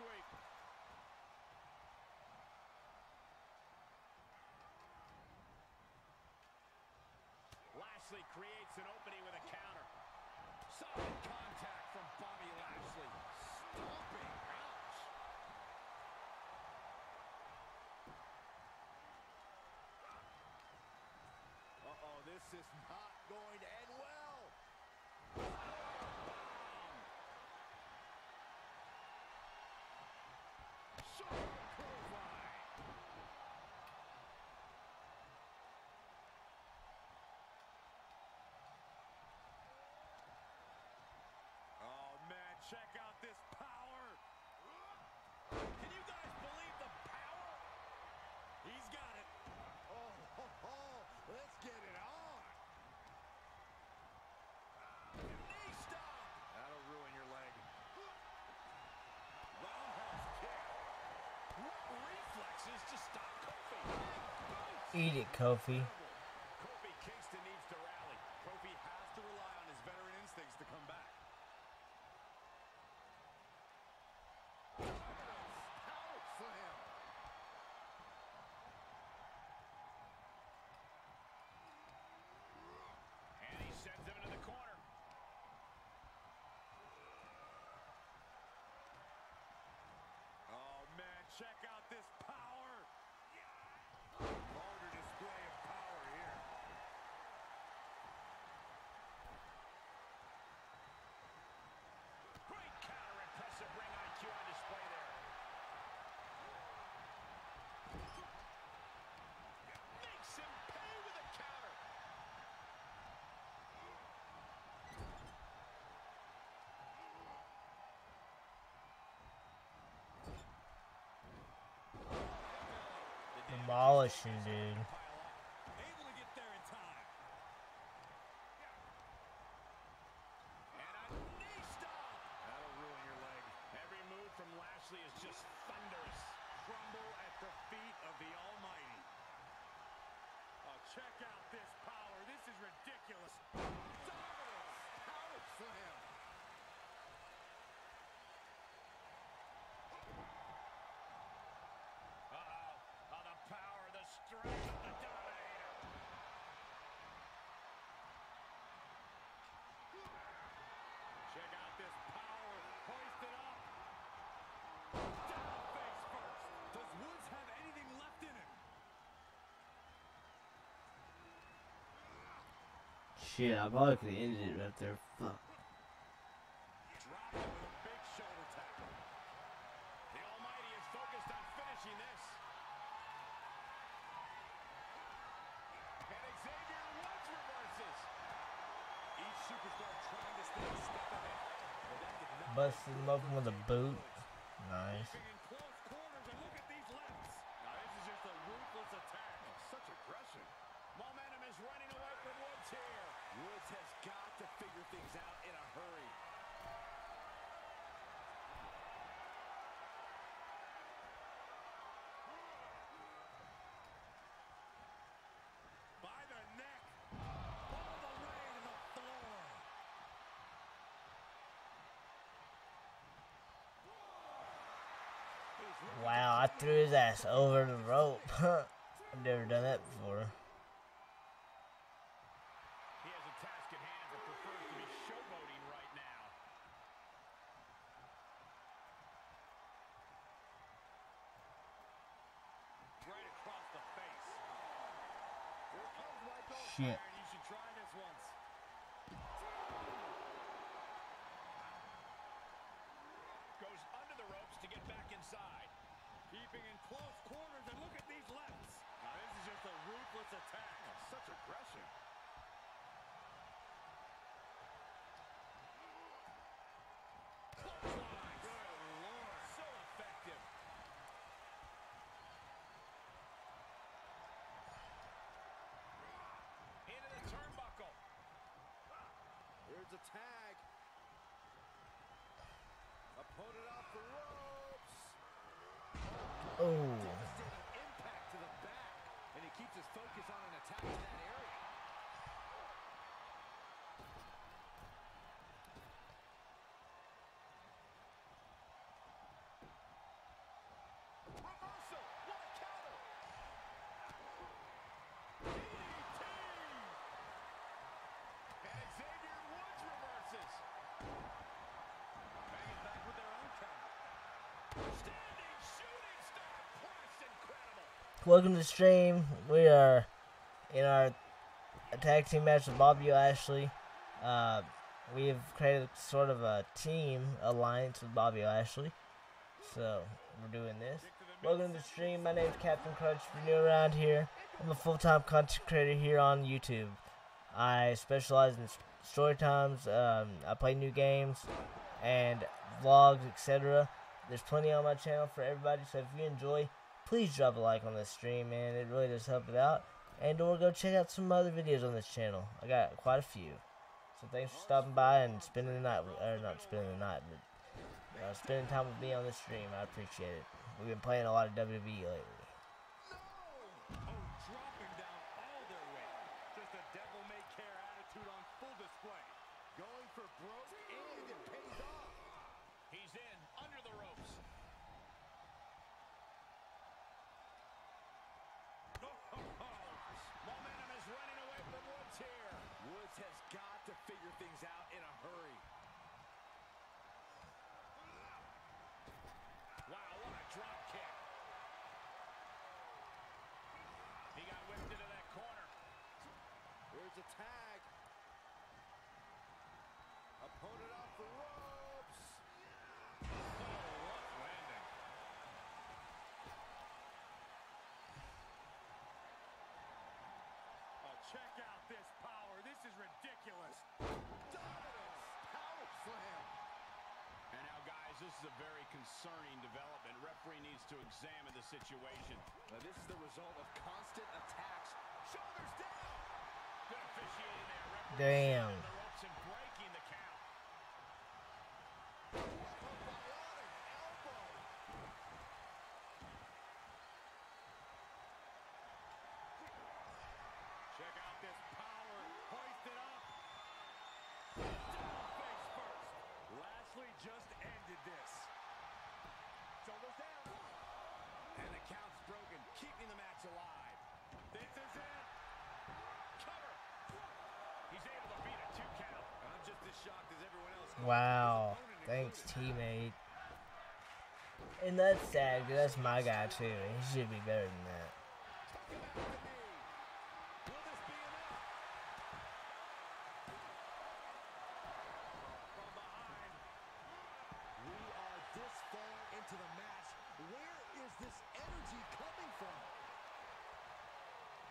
sweep. Lashley creates an opening with a counter. Solid contact from Bobby Lashley. Stomping. Ouch. Uh-oh, this is not going to end. Eat it, Kofi. Demolishing, dude. Able to get there in time. And a knee stop. That'll ruin your leg. Every move from Lashley is just thunderous. Crumble at the feet of the Almighty. Oh, check out this power. This is ridiculous. Dominance. Power slam. Uh-oh. Oh, the power, the strength of the Dominator. Check out this power. Hoisted up. Down face first. Does Woods have anything left in him? Shit, I probably could have ended it right there. Fuck. Dropped it with a shoulder tackle. The Almighty is focused on finishing this. And Xavier Woods reverses. Each superstar trying to stay a step ahead. Well, that did not Busted him open with a boot. Nice. Keeping in close quarters, and look at these lefts. Now, this is just a ruthless attack. such aggression. Momentum is running away from Woods here. Woods has got to figure things out in a hurry. By the neck. All the way to the floor. Wow, I threw his ass over the rope. I've never done that before. He has a task at hand but prefers to be showboating right now. Right across the face. Here comes Michael. Shit. Iron, You should try this once. Goes under the ropes to get back inside. Keeping in close quarters, and look at these lefts. Now this is just a ruthless attack. such aggression. Clothesline. Good lord, so effective. Into the turnbuckle. Here's a tag. Opponent off the ropes. Oh. Devastating impact to the back. And he keeps his focus on an attack to that area. Reversal. What a counter. DDT. And Xavier Woods reverses. Banging back with their own counter. Standing shooting star press. Incredible. Welcome to the stream. We are in our tag team match with Bobby Lashley. Uh, we have created sort of a team alliance with Bobby Lashley. So we're doing this. Welcome to the stream. My name is Captain Crutch. If you're new around here, I'm a full-time content creator here on YouTube. I specialize in story times. Um, I play new games and vlogs, etc. There's plenty on my channel for everybody. So if you enjoy, please drop a like on this stream, man. It really does help it out. And or go check out some other videos on this channel. I got quite a few. So thanks for stopping by and spending the night, with, or not spending the night, but uh, spending time with me on this stream. I appreciate it. We've been playing a lot of WWE lately. Oh, dropping down all their weight. Just a devil-may-care attitude on full display. Going for broke and it pays off. He's in, under the ropes. Momentum is running away from Woods here. Woods has got to figure things out in a hurry. Wow, what a drop kick. He got whipped into that corner. Here's a tag. Opponent off the ropes. Oh, rough landing. Oh, check out this power. This is ridiculous. Dominance. Power slam. And now, guys, this is a very concerning development. Referee needs to examine the situation. Now, this is the result of constant attacks. Shoulders down. Good officiating there. Referee Damn. the ropes and breaking the count. A bionic elbow. Check out this power. Hoisted up. Down face first. Lashley just ended this. Shoulders down. And the count's broken, keeping the match alive. This is it. Cover. He's able to beat a two count. I'm just as shocked as everyone else. Wow. Thanks, teammate. And that's sad, 'cause that's my guy too. He should be better than that. Will this be enough? From behind. We are this far into the match. Where is this energy coming from?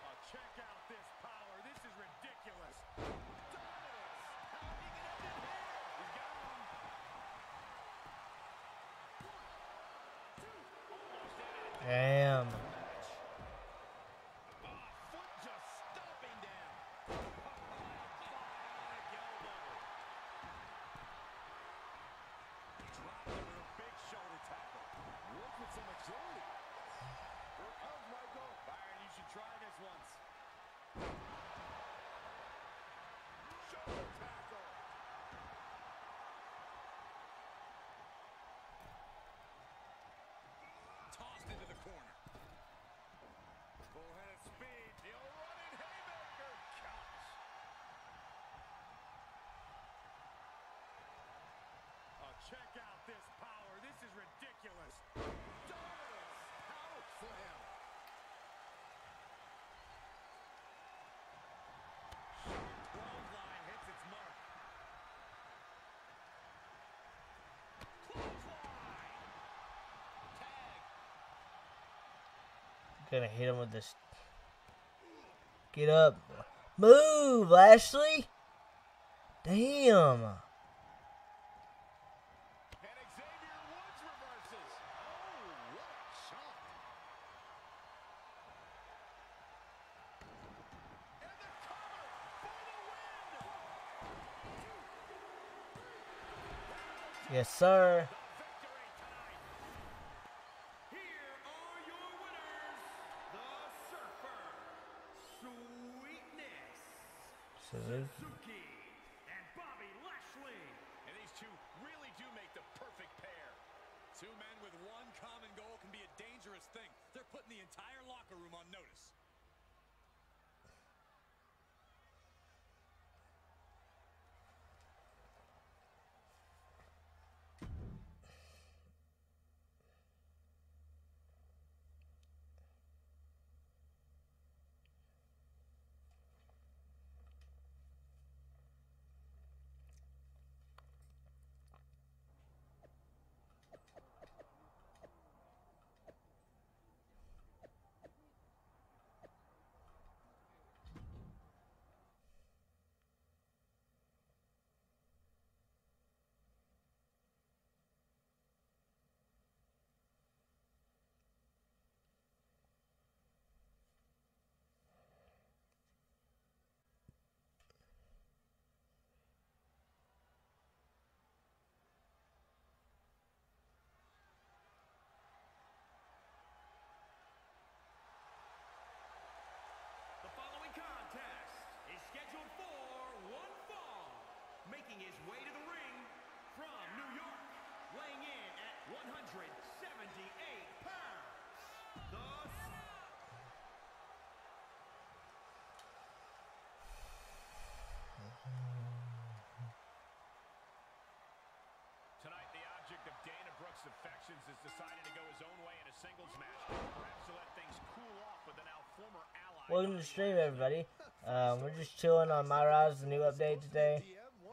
Oh, check out this power. This is ridiculous. Dominance. How are you going to end it here? He's got him. Almost ended it. Damn. Oh, foot just stomping down. Bionic elbow. Dropped him with a big shoulder tackle. Worked with some agility. Here comes Michael. Byron, you should try this once. Shoulder tackle. Tossed into the corner. Full head of speed. The old running haymaker. Couch. Oh, check out this power. This is ridiculous. Dominance. Power slam. Clothesline hits its mark. Clothesline. Tag. Gonna hit him with this. Get up. Move, Lashley. Damn. And Xavier Has decided to go his own way in a singles match. Perhaps to let things cool off with the now former ally. Welcome to the stream, everybody. Um, we're just chilling on My Rise, the new update today.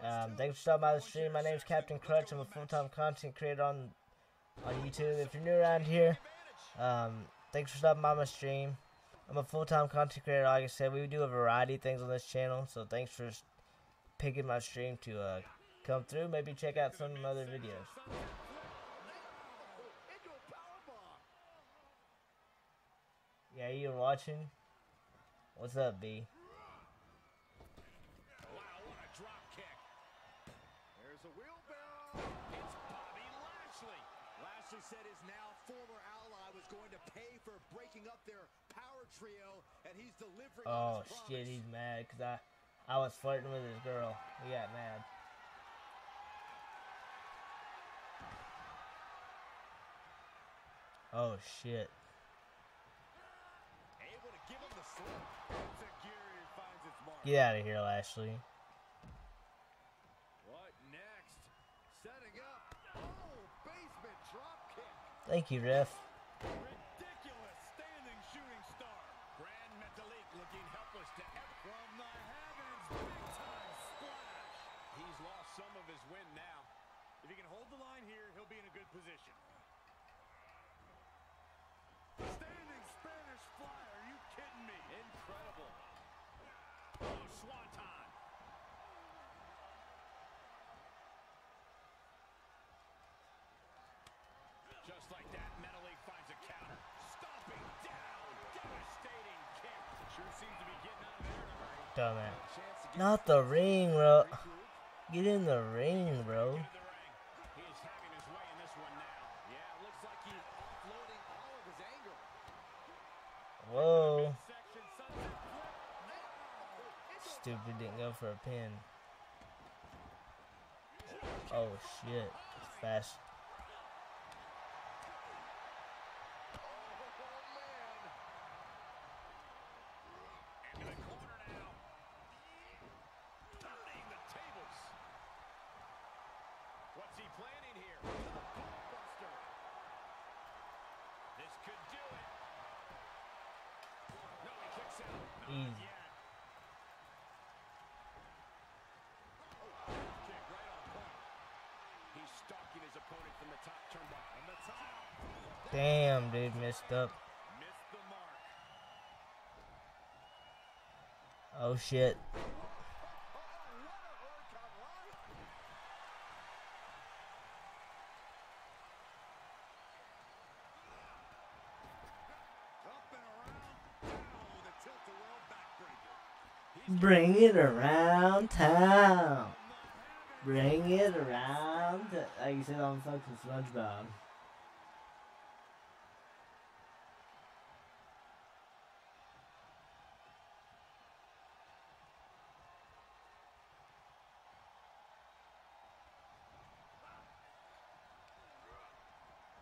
Um, thanks for stopping by the stream. My name's Captain Crutch. I'm a full-time content creator on on YouTube. If you're new around here, um, thanks for stopping by my stream. I'm a full-time content creator. Like I said, we do a variety of things on this channel. So thanks for picking my stream to uh, come through. Maybe check out some other videos. Yeah, you're watching. What's up, B? Wow, what a drop kick. There's a wheelbarrow. It's Bobby Lashley. Lashley said his now former ally was going to pay for breaking up their power trio, and he's delivering Oh shit, he's mad because I, I was flirting with his girl. He got mad. Oh shit. Able to give him the slip. Security finds its mark. Get out of here, Lashley. What next? Setting up. Oh, basement drop kick. Thank you, ref. Ridiculous standing shooting star. Grand Metalik looking helpless to ev- from the heavens. Big time splash. He's lost some of his wind now. If he can hold the line here, he'll be in a good position. Standing Spanish fly. Are you kidding me? Incredible. Oh, Swanton. Just like that, Metalik finds a counter. Stomping down. Devastating kick. Sure seems to be getting out of there in a hurry. Not the ring, bro. Get in the ring, bro. Whoa. Stupid didn't go for a pin. Oh shit. Fast. Into the corner now. Turning the tables. What's he planning here? Buster. This could do it. No, he kicks out. Not Easy. yet. Kick right on point. He's stalking his opponent from the top turnbuckle. On the top. Damn, dude, messed up. Oh shit. Bring it around town. Bring it around. Like you said on fucking SpongeBob.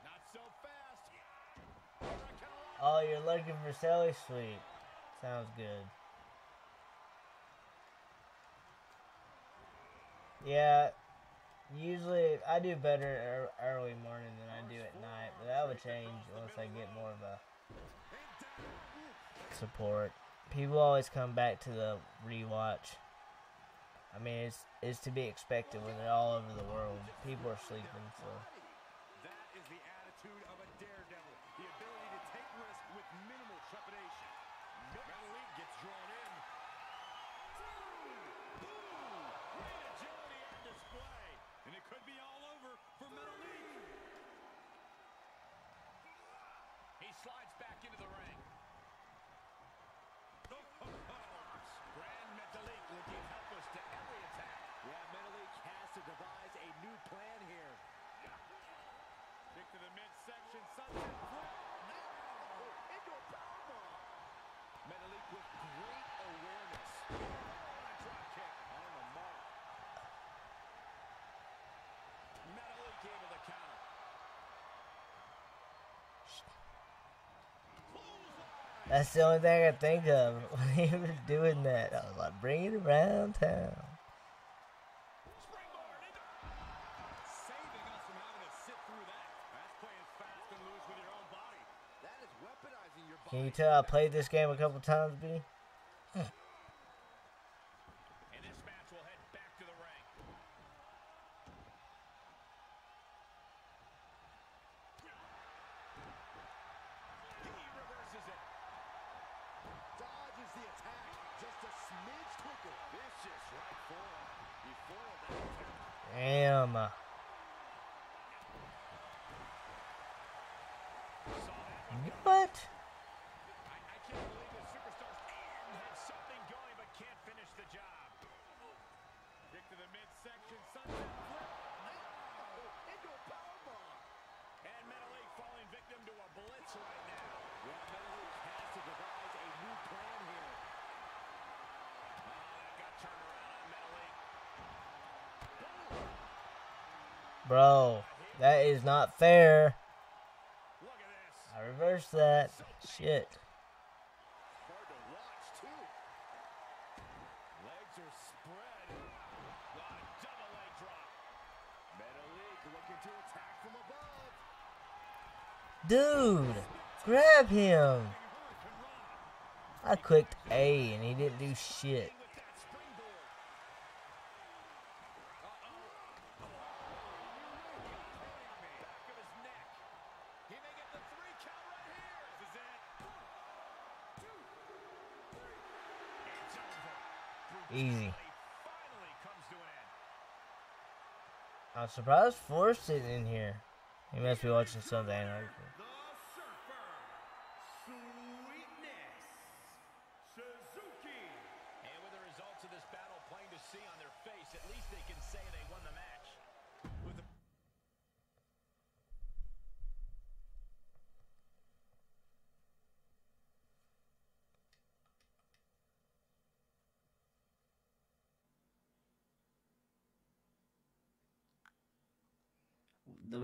Not so fast. Hurricane Rana. Oh, Sally Sweet. Sounds good. Yeah, usually I do better early morning than I do at night, but that would change once I get more of a support. People always come back to the rewatch. I mean, it's it's to be expected when they're all over the world. People are sleeping, so That is the attitude of a daredevil. The ability to take risks with minimal trepidation. Metalik gets drawn in. Boom! Great agility on display. And it could be all over for Metalik. He slides back into the ring. Oh, oh, oh. Grand Metalik looking helpless to every attack. Yeah, Metalik has to devise a new plan here. Kick to the midsection, sunset flip. Now into a powerbomb. Metalik with great awareness. A drop kick on the mark. To counter. That's the only thing I could think of when he was doing that. I was like, bring it around town. Springboard into saving us from having to sit through that. That's playing fast and loose with your own body. That is weaponizing your body. Can you tell I played this game a couple times, B? And this match will head back to the ring. He reverses it. Dodges the attack just a smidge quicker. Vicious right forearm. He foiled that attempt. Damn. Saw that one What? I, I Bro, that is not fair. I reversed that. Shit. Dude, grab him. I clicked A and he didn't do shit. With that springboard. Back of his neck. He may get the three count right here. This is it. It's over. Easy. Finally comes to an end. I'm surprised Forrest isn't in here. He must be watching something.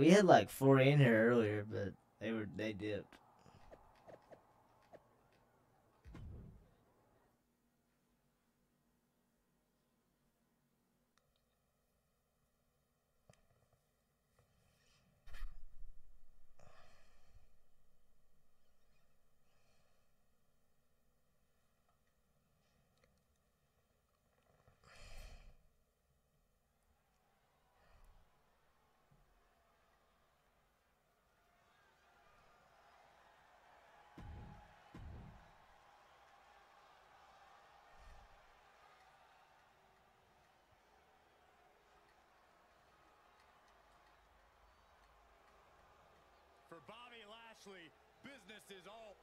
We had like four in here earlier, but they were they dipped. For Bobby Lashley, business is all.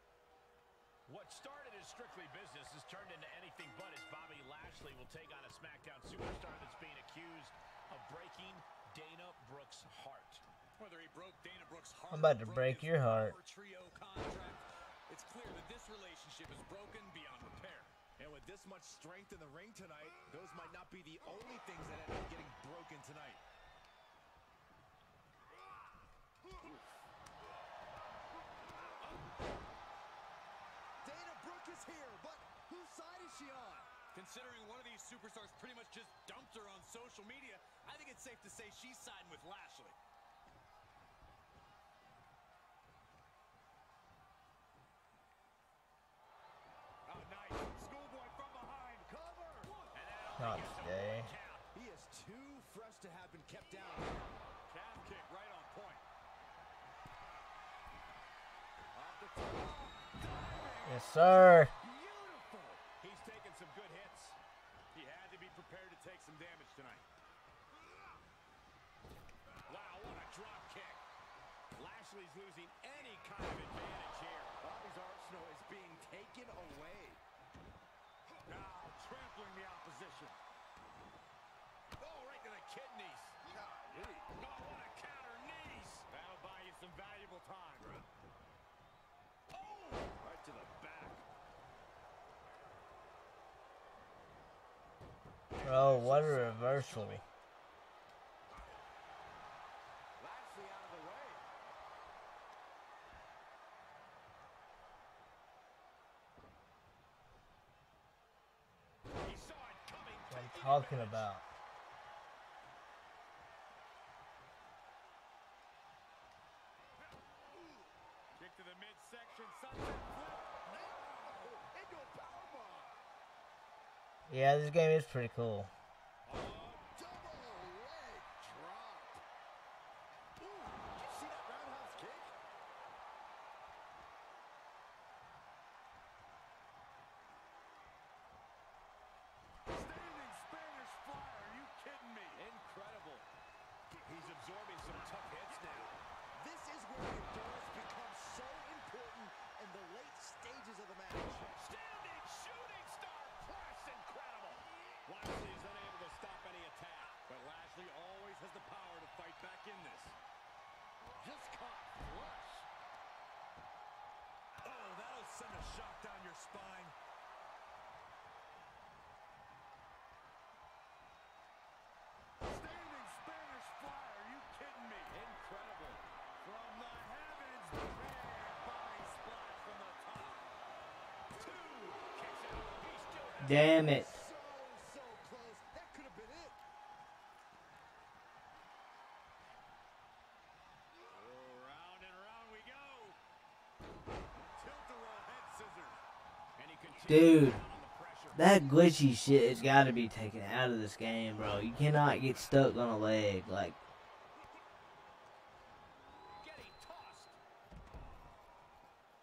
What started as strictly business has turned into anything but as Bobby Lashley will take on a SmackDown superstar that's being accused of breaking Dana Brooke's heart. Whether he broke Dana Brooke's heart, I'm about to break your heart. Trio contract, it's clear that this relationship is broken beyond repair. And with this much strength in the ring tonight, those might not be the only things that end up getting broken tonight. Dana Brooke is here, but whose side is she on? Considering one of these superstars pretty much just dumped her on social media, I think it's safe to say she's siding with Lashley. Oh, nice. Schoolboy from behind. Cover. Not make it some today. He is too fresh to have been kept down. Calf kick right on point. Off the top. Yes, sir. He's taking some good hits. He had to be prepared to take some damage tonight. Wow, what a drop kick. Lashley's losing any kind of advantage here. Bobby's arsenal is being taken away. Now trampling the opposition. Oh, right to the kidneys. Oh, what a counter knees. That'll buy you some valuable time. Oh, right to the back. Bro, what a reversal. Lashley out of the way. He saw it coming. What I'm taking talking advantage. about. Kick to the midsection. Sunset flip. Into a powerbomb. Yeah, this game is pretty cool. Double leg drop. Ooh, did you see that roundhouse kick? Standing Spanish fly. Are you kidding me? Incredible. He's absorbing some tough hits now. This is where endurance becomes so important in the late stages of the match. Standing shooting star press. Incredible. Lashley is unable to stop any attack. But Lashley always has the power to fight back in this. Just caught flush. Oh, that'll send a shock down your spine. Standing Spanish fly. Are you kidding Damn it. So, so close. That could have been it. Oh, round and round we go. Tilt-a-whirl head scissors. And he it. Dude, that glitchy shit has got to be taken out of this game, bro. You cannot get stuck on a leg. Like, Getting tossed.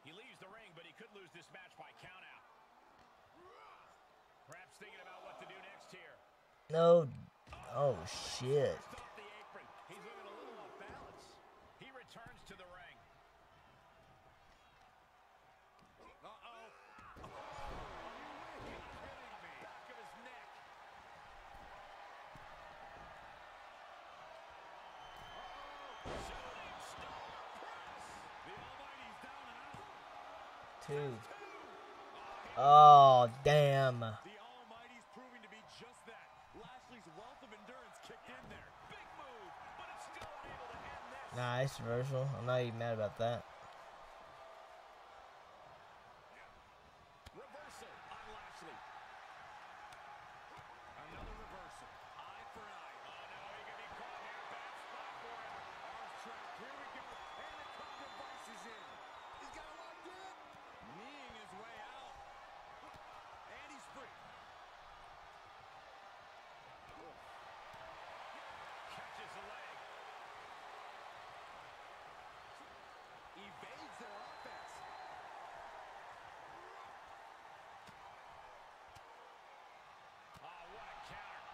He leaves the ring, but he could lose this match by countout. Perhaps thinking about what to do next here. no. Oh, shit. Off the apron. He's looking a little off balance. He returns to the ring. Uh-oh. Oh, are you kidding me? Back of his neck. Uh-oh. Shooting star press. The Almighty's down and out. Two. Oh, damn. The Almighty's proving to be just that. Lashley's wealth of endurance kicked in there. Big move, but it's still unable to end this. Nice reversal. I'm not even mad about that. Reversal on Lashley. Another reversal. Eye for eye. Oh no, he can be caught here. Bad spot for him. Arms trapped. Here we go. And the cover device is in. He's got it locked in. Kneeing his way out. And he's free. Catches the leg. Evades their offense. Oh, what a counter.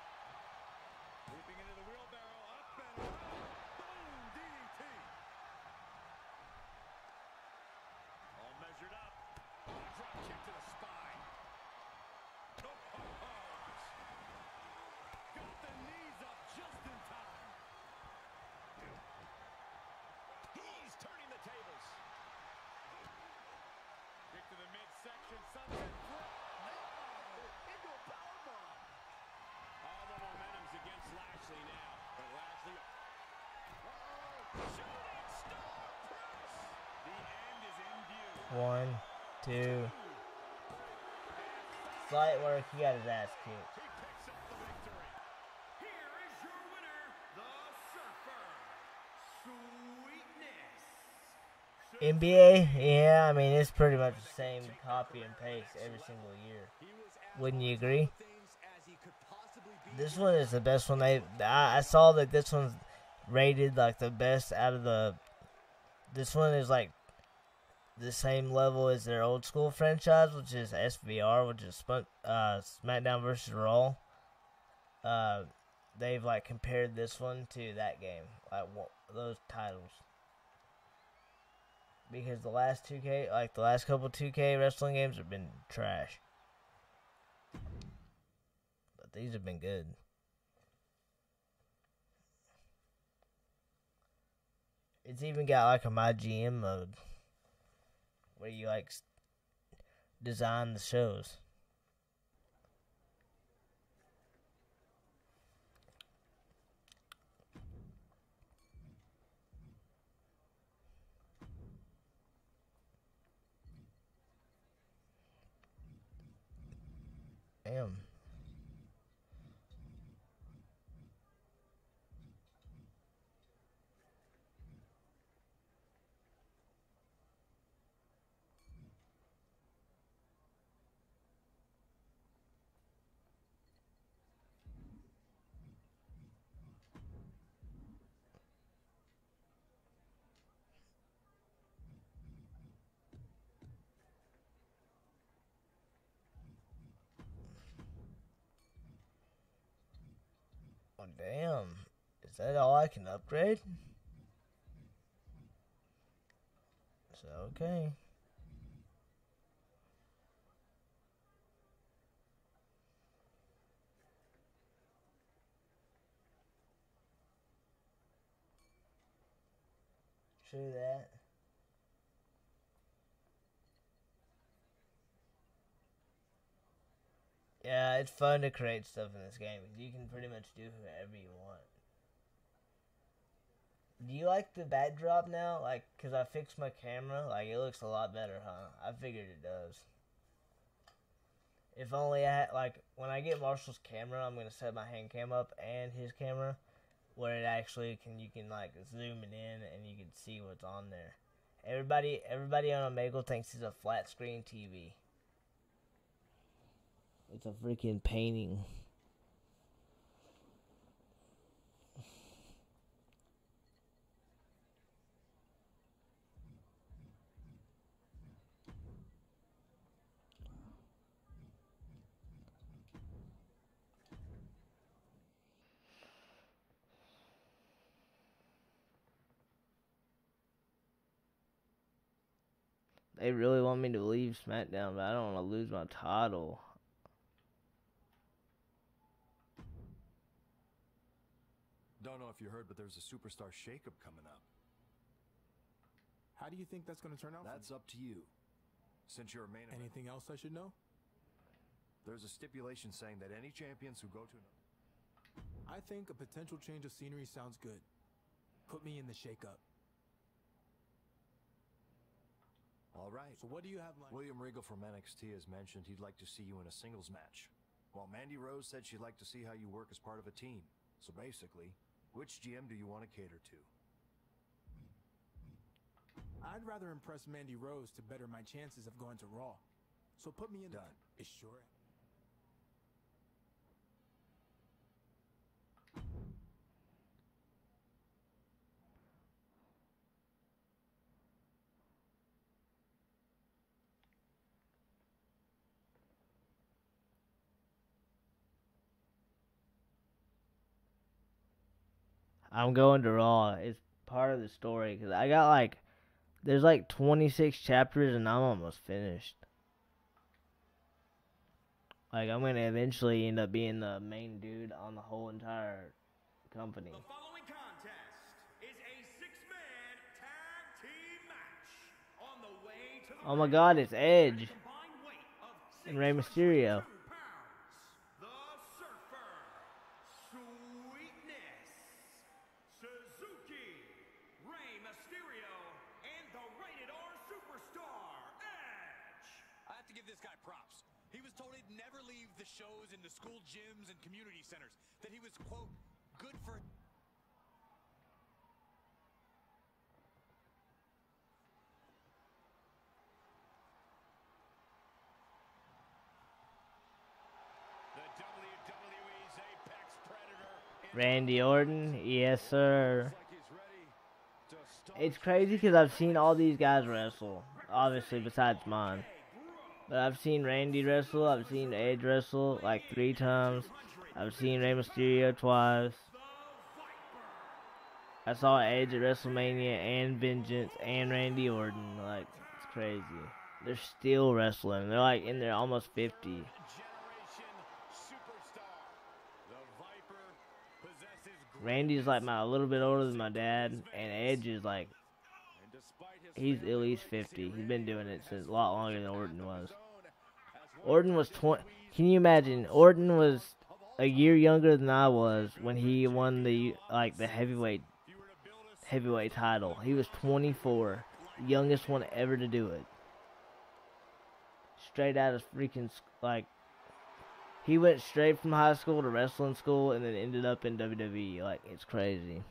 Leaping into the wheelbarrow, up and around. Boom, DDT. All measured up. Oh, drop kick to the spine. Oh, oh, oh. Got the knees up just in time. He's turning the tables. Kick to the midsection, sunset flip. Oh, into a powerbomb. All the momentum's against Lashley now. But Lashley. Uh-oh. Shooting star press. The end is in view. One, two. Slight work. He got his ass kicked. He picks up the victory. Here is your winner, the Surfer, Sweetness. NBA, yeah, I mean it's pretty much the same copy and paste every single year. He was as Wouldn't you agree? things as he could possibly be. This one is the best one they. I, I saw that this one's rated like the best out of the. This one is like the same level as their old school franchise, which is SVR, which is uh, SmackDown versus Raw. Uh, they've like compared this one to that game, like those titles. Because the last 2K, like the last couple 2K wrestling games have been trash. But these have been good. It's even got like a my GM mode where you like design the shows. Damn. Damn. Is that all I can upgrade? So, okay. True that. Yeah, it's fun to create stuff in this game. You can pretty much do whatever you want. Do you like the backdrop now? Like, cause I fixed my camera. Like, it looks a lot better, huh? I figured it does. If only I had, like, when I get Marshall's camera, I'm going to set my hand cam up and his camera where it actually can, you can, like, zoom it in and you can see what's on there. Everybody, everybody on Omegle thinks it's a flat screen TV. It's a freaking painting. They really want me to leave SmackDown, but I don't want to lose my title. Don't know if you heard, but there's a superstar shakeup coming up. How do you think that's going to turn out? That's up to you. Since you're a main event, Anything else I should know? there's a stipulation saying that any champions who go to I think a potential change of scenery sounds good. Put me in the shakeup. All right. So what do you have lined? William Regal from NXT has mentioned he'd like to see you in a singles match. While Mandy Rose said she'd like to see how you work as part of a team. So basically, which GM do you want to cater to? I'd rather impress Mandy Rose to better my chances of going to Raw. So put me in. Done. Is sure. I'm going to Raw. It's part of the story because I got like, there's like 26 chapters and I'm almost finished. Like I'm gonna eventually end up being the main dude on the whole entire company. The following contest is a six-man tag team match on the way to the Oh my God, it's Edge combined weight of and Rey 602 Mysterio. Community centers. That he was, quote, good for The WWE's Apex Predator. in Randy Orton, yes sir. Looks like he's ready to start It's crazy because I've seen all these guys wrestle. Obviously, besides mine. But I've seen Randy wrestle. I've seen Edge wrestle like three times. I've seen Rey Mysterio twice. I saw Edge at WrestleMania and Vengeance and Randy Orton. Like, it's crazy. They're still wrestling. They're like in their almost 50. Generation superstar. The Viper Randy's like my a little bit older than my dad, and Edge is like he's at least 50. He's been doing it since a lot longer than Orton was. Orton was 20. Can you imagine? Orton was a year younger than I was when he won the like the heavyweight heavyweight title. He was 24, youngest one ever to do it. Straight out of freaking like he went straight from high school to wrestling school and then ended up in WWE. Like it's crazy.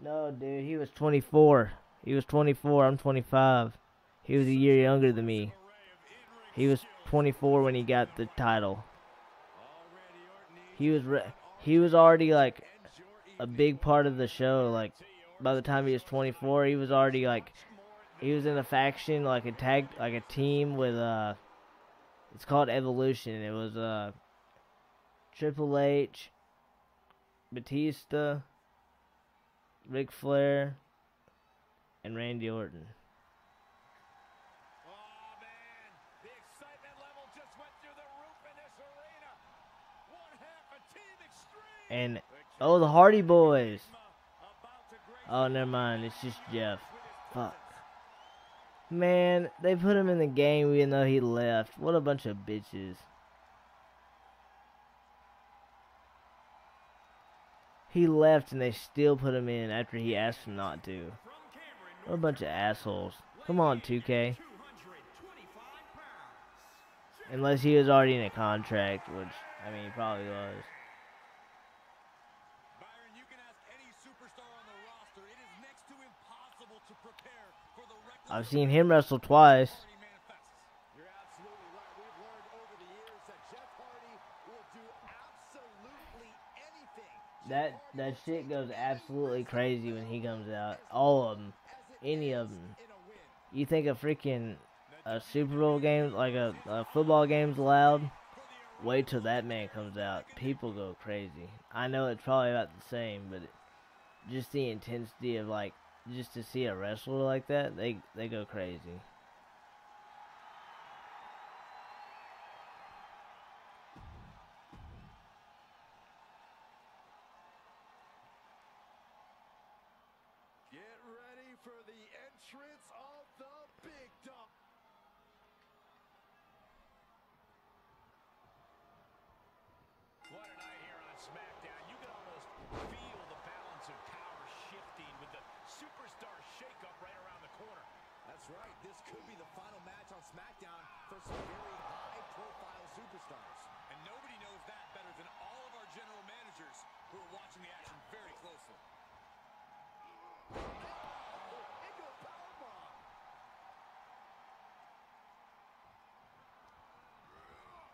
No, dude, he was 24. He was 24. I'm 25. He was a year younger than me. He was 24 when he got the title. He was re- he was already like a big part of the show. Like by the time he was 24, he was already like he was in a faction, like a tag, like a team with uh, it's called Evolution. It was uh, Triple H, Batista, Ric Flair, and Randy Orton. Oh man, the excitement level just went through the roof in this arena. One half of Team Extreme. And oh, the Hardy Boys. Oh, never mind. It's just Jeff. Fuck. Man, they put him in the game even though he left. What a bunch of bitches. He left and they still put him in after he asked them not to. What a bunch of assholes. Come on, 2K. Unless he was already in a contract, which, I mean, he probably was. Byron, you can ask any superstar on the roster. It is next to impossible to prepare for the requisite I've seen him wrestle twice. that. That shit goes absolutely crazy when he comes out. All of them, any of them. You think a freaking a Super Bowl game, like a, a football game's loud? Wait till that man comes out. People go crazy. I know it's probably about the same, but it, just the intensity of like just to see a wrestler like that, they they go crazy. Get ready for the entrance of the big dog. What a night here on SmackDown. You can almost feel the balance of power shifting with the superstar shakeup right around the corner. That's right. This could be the final match on SmackDown for some very high-profile superstars. And nobody knows that better than all of our general managers who are watching the action very closely. Into a powerbomb.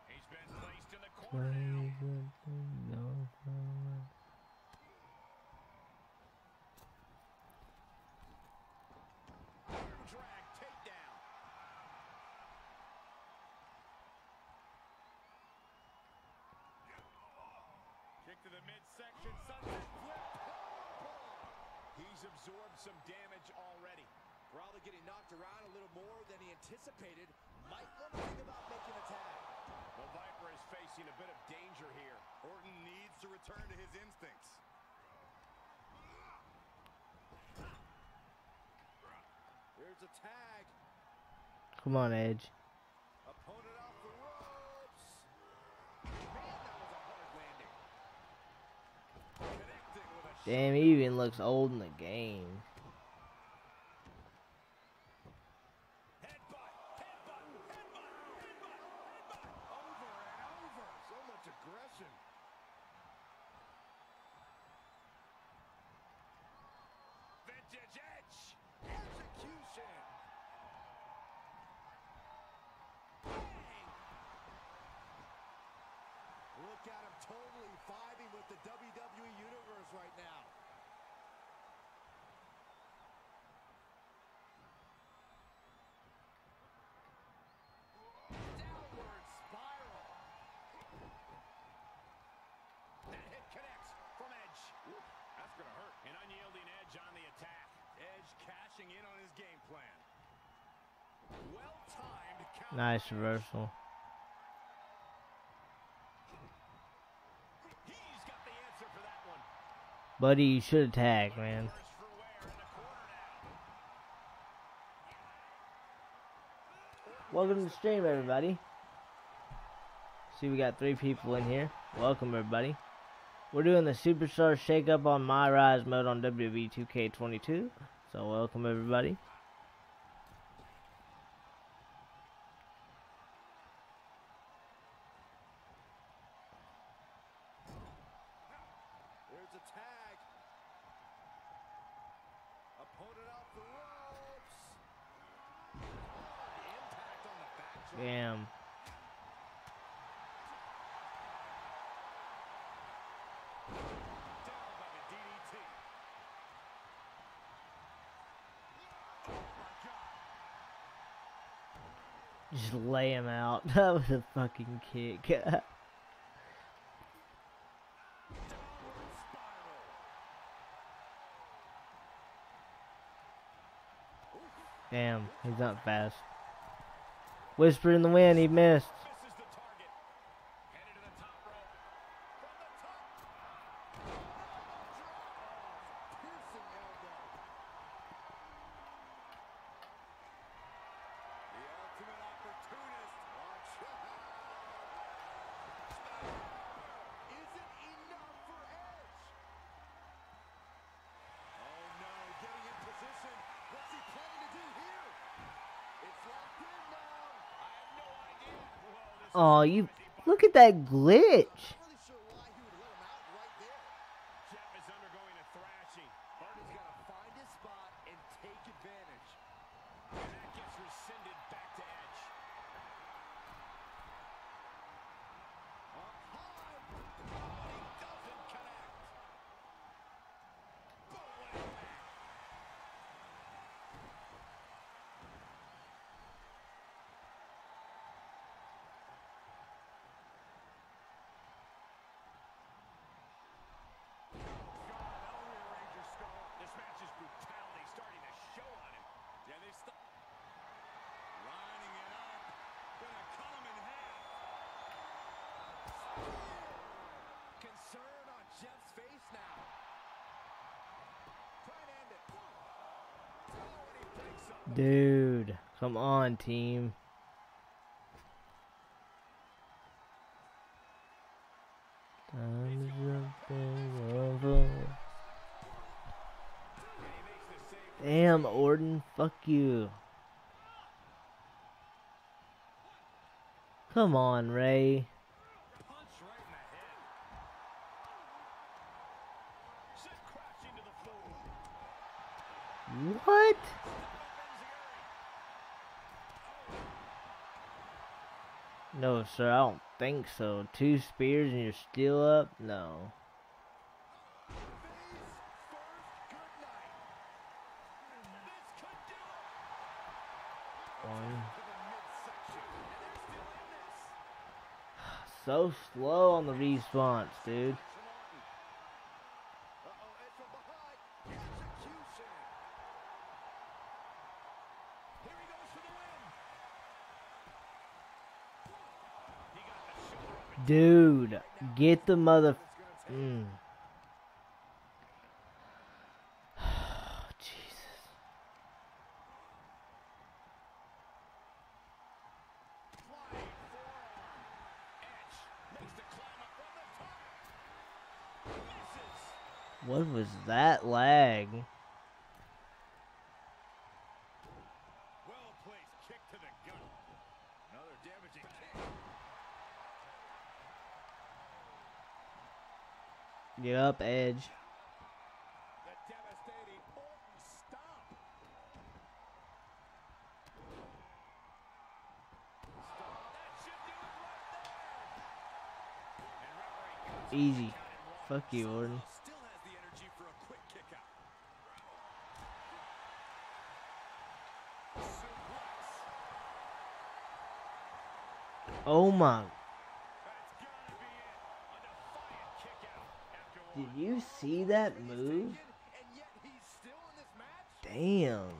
He's been placed in the corner now. Arm drag takedown. Kick to the midsection. Sunset flip. He's absorbed some damage already. Probably getting knocked around a little more than he anticipated. Might want to think about making a tag. The Viper is facing a bit of danger here. Orton needs to return to his instincts. There's a tag. Come on, Edge. Damn, he even looks old in the game. headbutt. Headbutt. Headbutt. Headbutt. Headbutt. Over and over. So much aggression. Vintage edge. Execution. Bang. Look at him totally vibing with the WWE Universe right now. Downward spiral. That hit connects from Edge. That's going to hurt. An unyielding edge on the attack. Edge cashing in on his game plan. Well-timed count. Nice reversal. He's got the answer for that one. Buddy, you should attack, man. Worse for wear in the corner now. Welcome to the stream, everybody. See, we got three people in here. Welcome, everybody. We're doing the Superstar Shakeup on My Rise mode on WWE 2K22. So, welcome, everybody. There's a tag. Opponent off the ropes. The impact on the back drop. Damn. Down by the DDT. Oh, my God. Just lay him out. That was a fucking kick. Damn, he's not fast. Whisper in the wind, he missed. Misses the target. Headed to the top rope. From the top. Piercing elbow. The ultimate opportunist. Watch out. Isn't enough for Edge. Oh no, getting in position. What's he planning to do here? Oh, you look at that glitch. Jeff is undergoing a thrashing. Hardy's got to find his spot and take advantage. And that gets rescinded back to Edge. Up high. Oh, he doesn't connect. Boom, impact. That'll rearrange your skull. This match's brutality starting to show on him. Yeah, they st- lining it up. Gonna cut him in half. Concern on Jeff's face now. Try and end it. Oh, and he breaks up. Dude, come on, team. Damn, Orton, fuck you. Come on, Rey. Punch right in the head. Sent crashing to the floor. What? No, sir, I don't think so. Two spears and you're still up? No. One. So slow on the response, dude. Dude, get the mother. Mm. What was that lag? Well placed kick to the gut. Another damaging kick. Get up, Edge. The devastating Orton stomp. That should do it there. Easy. Fuck you, Orton. Oh Still has the energy for a quick kick out. Oh my. That's gotta be it. A defiant kick out after Did you see that move? Damn.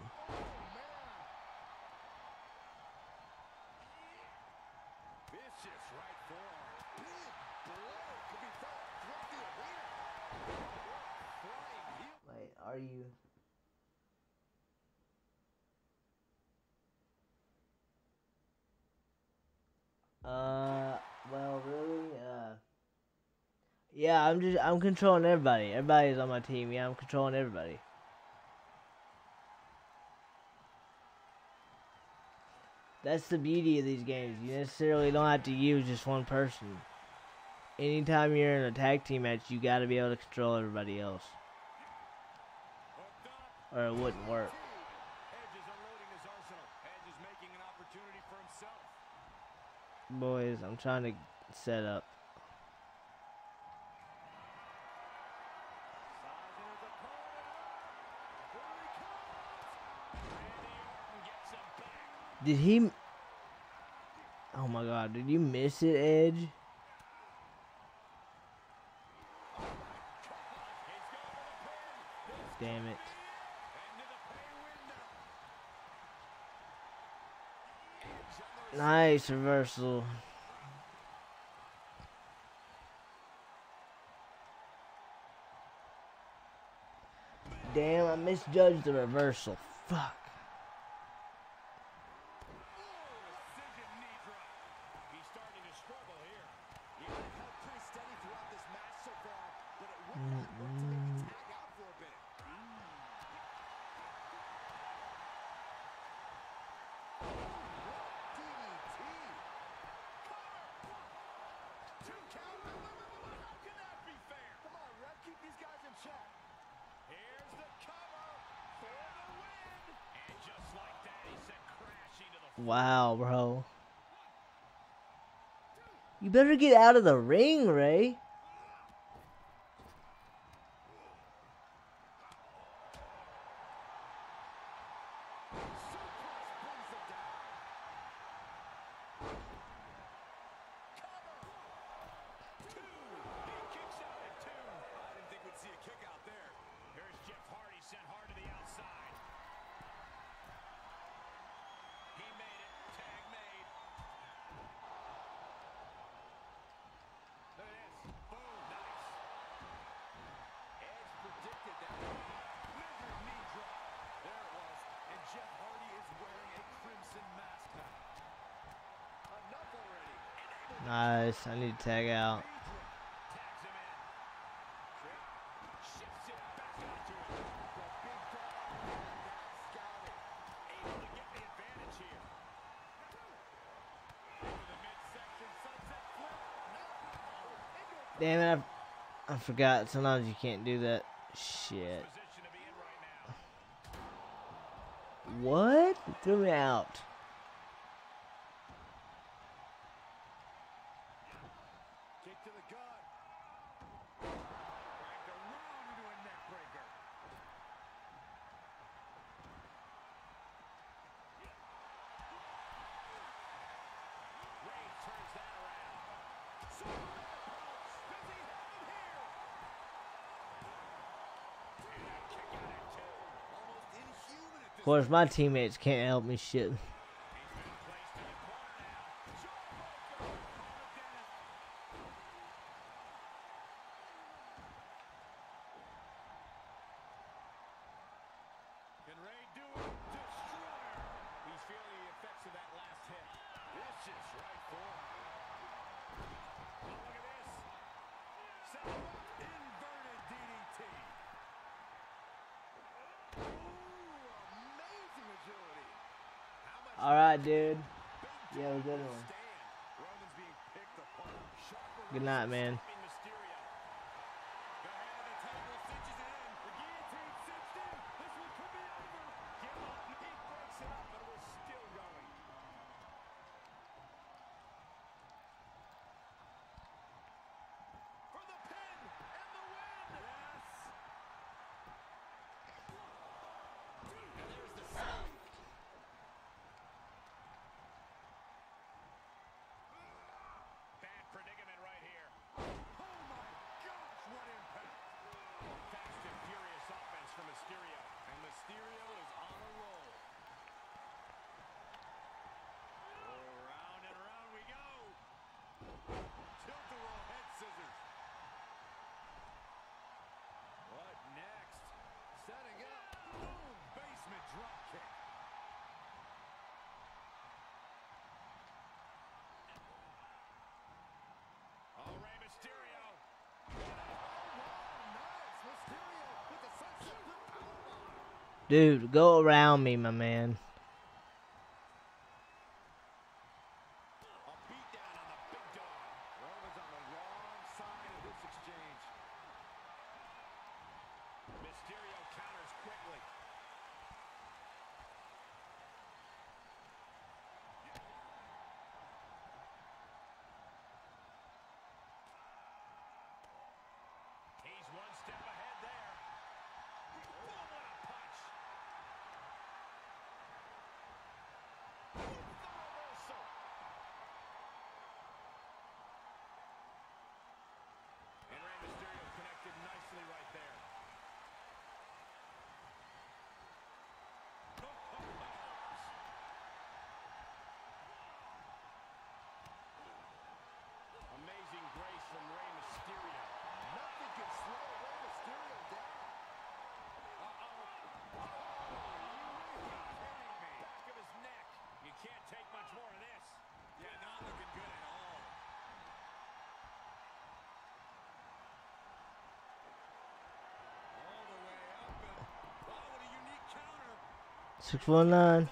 Vicious right forearm. Big blow could be felt throughout the arena. Flying heel. Wait, are you? Uh, well, really, uh, yeah, I'm just, I'm controlling everybody. Everybody's on my team. Yeah, I'm controlling everybody. That's the beauty of these games. You necessarily don't have to use just one person. Anytime you're in a tag team match, you got to be able to control everybody else, or it wouldn't work. Boys, I'm trying to set up. Sizing his opponent up. Here he comes. Randy Orton gets him back. Did he? Oh my God! Did you miss it, Edge? Damn it! Nice reversal. Damn, I misjudged the reversal. Fuck. better get out of the ring, Rey. I need to tag out. Damn it, I, I forgot. Sometimes you can't do that. Shit. What? Threw me out. Of course, my teammates can't help me shit. lot, man. Dude, go around me, my man. Six four nine.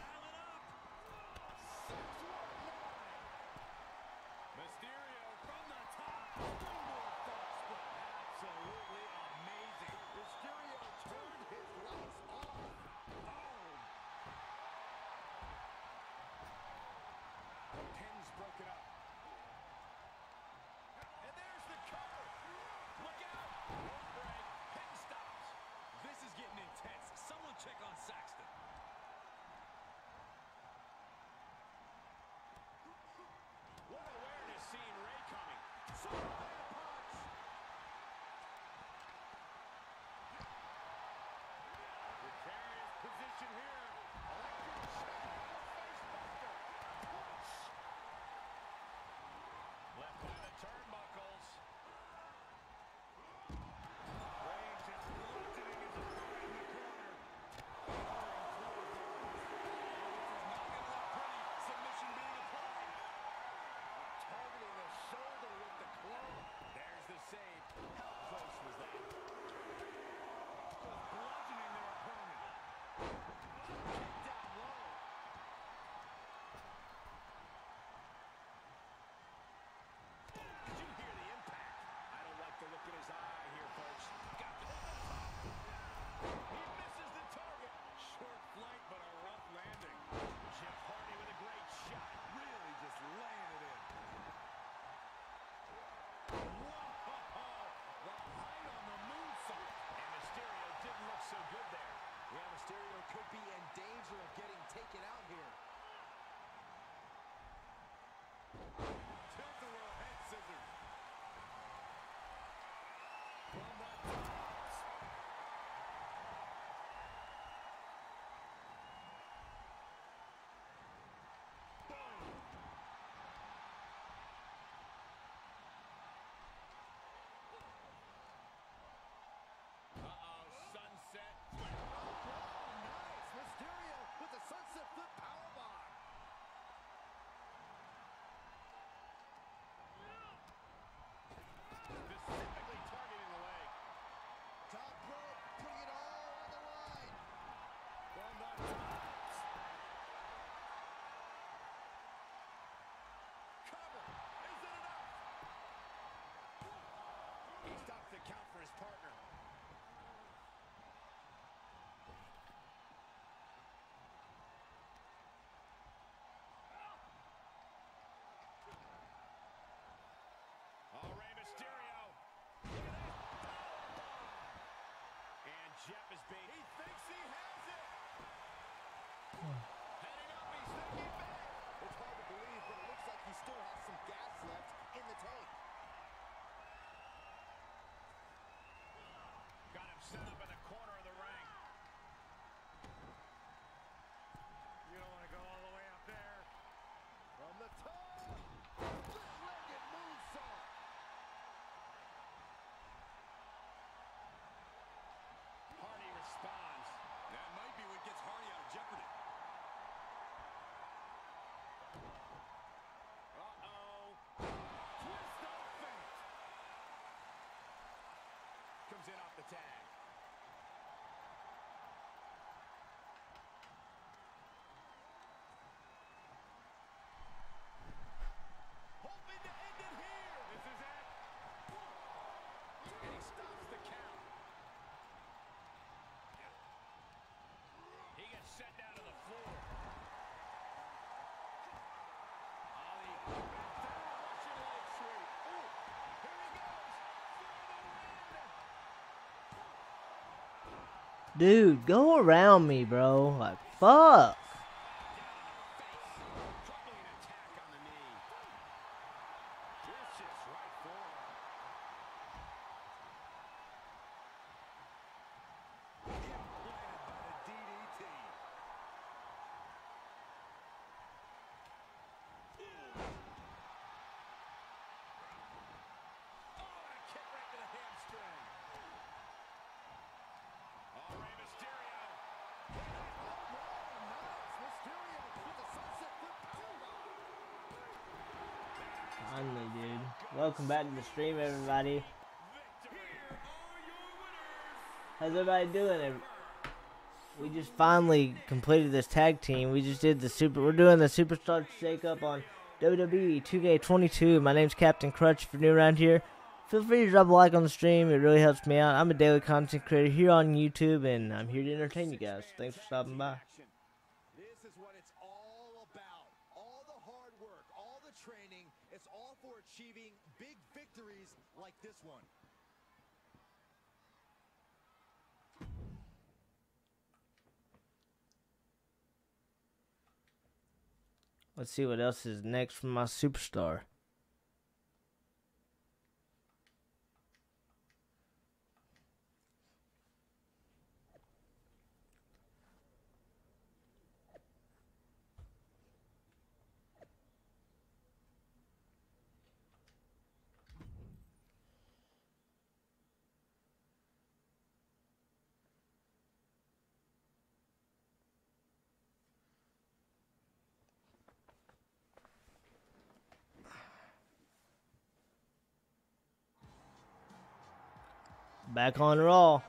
Mysterio could be in danger of getting taken out here. The tank. Got him set up in the corner of the ring. You don't want to go all the way up there. From the top. Split-legged moonsault. Hardy responds. That might be what gets Hardy out of jeopardy. Uh-oh. Twist of fate. Comes in off the tag. Hoping to end it here. This is it. And he stops the count. He gets set down to the floor. Ali Russian leg sweep. Ooh, here he goes for the win. Dude, go around me, bro. Like, fuck. Crumbling attack on the knee. Vicious right forearm. Implanted by the DDT. Oh, and a kick right to the hamstring. Oh, Rey Mysterio. Mysterio with the sunset flip powerbomb. Finally, dude. Welcome back to the stream, everybody. How's everybody doing? We just finally completed this tag team. We just did the super. We're doing the Superstar Shakeup on WWE 2K22. My name's Captain Crutch. If you're new around here, feel free to drop a like on the stream. It really helps me out. I'm a daily content creator here on YouTube, and I'm here to entertain you guys. Thanks for stopping by. This is what it's all about. Hard work, all the training, it's all for achieving big victories like this one. Let's see what else is next from my superstar. Back on Raw.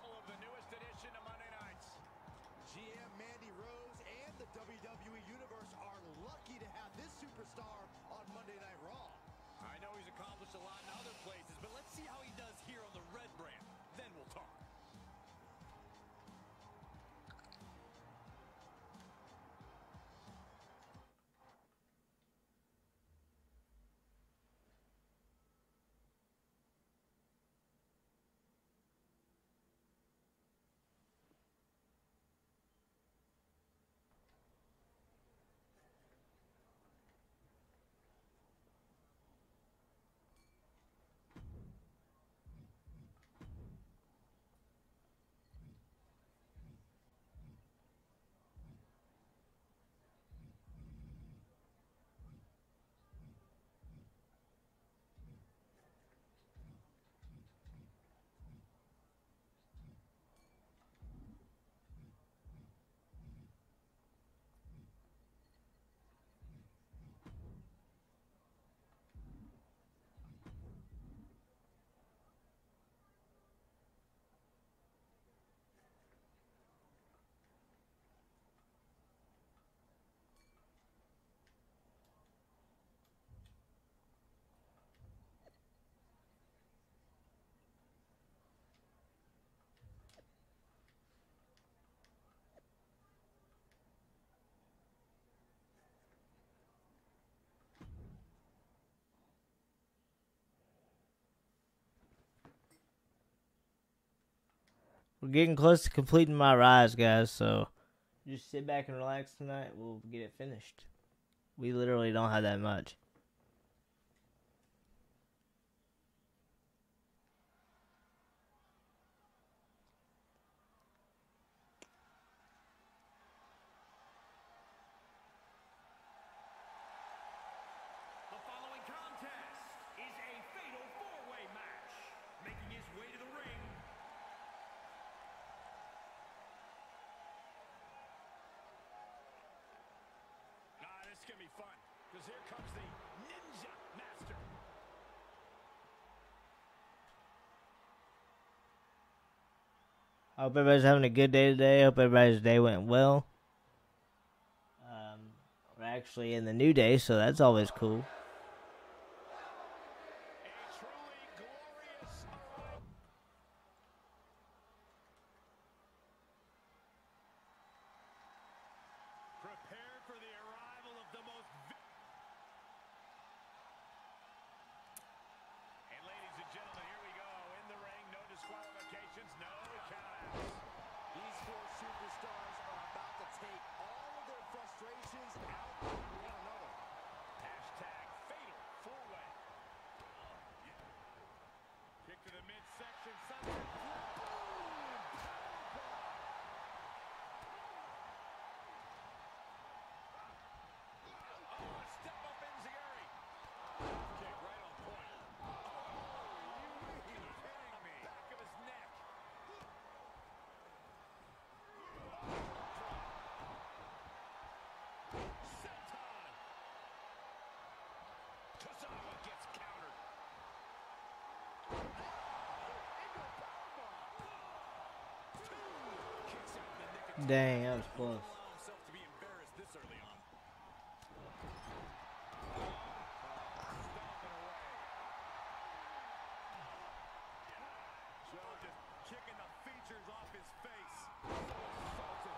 We're getting close to completing my rise, guys. So just sit back and relax tonight. We'll get it finished. We literally don't have that much. The following contest is a fatal four-way match. Making his way to the ring Ah, this is going to be fun. Because here comes the Ninja Master. I hope everybody's having a good day today. I hope everybody's day went well. Um, we're actually in the new day, so that's always cool. A truly glorious arrival. Prepare for the arrival of the most. vi- And ladies and gentlemen, here we go. In the ring, no disqualifications, no countouts. These four superstars are about to take all of their frustrations out on one another. Hashtag fatal four way. Kick to the midsection. Sunset flip. Oh, a step up Enziguri. Kick right on point. Oh, you kidding me? Back of his neck. Senton. Tozawa gets countered. Kicks out in the nick of time. Dang, that was close. Allow himself to be embarrassed this early on. Stomping away. Joe just kicking the features off his face. So insulted.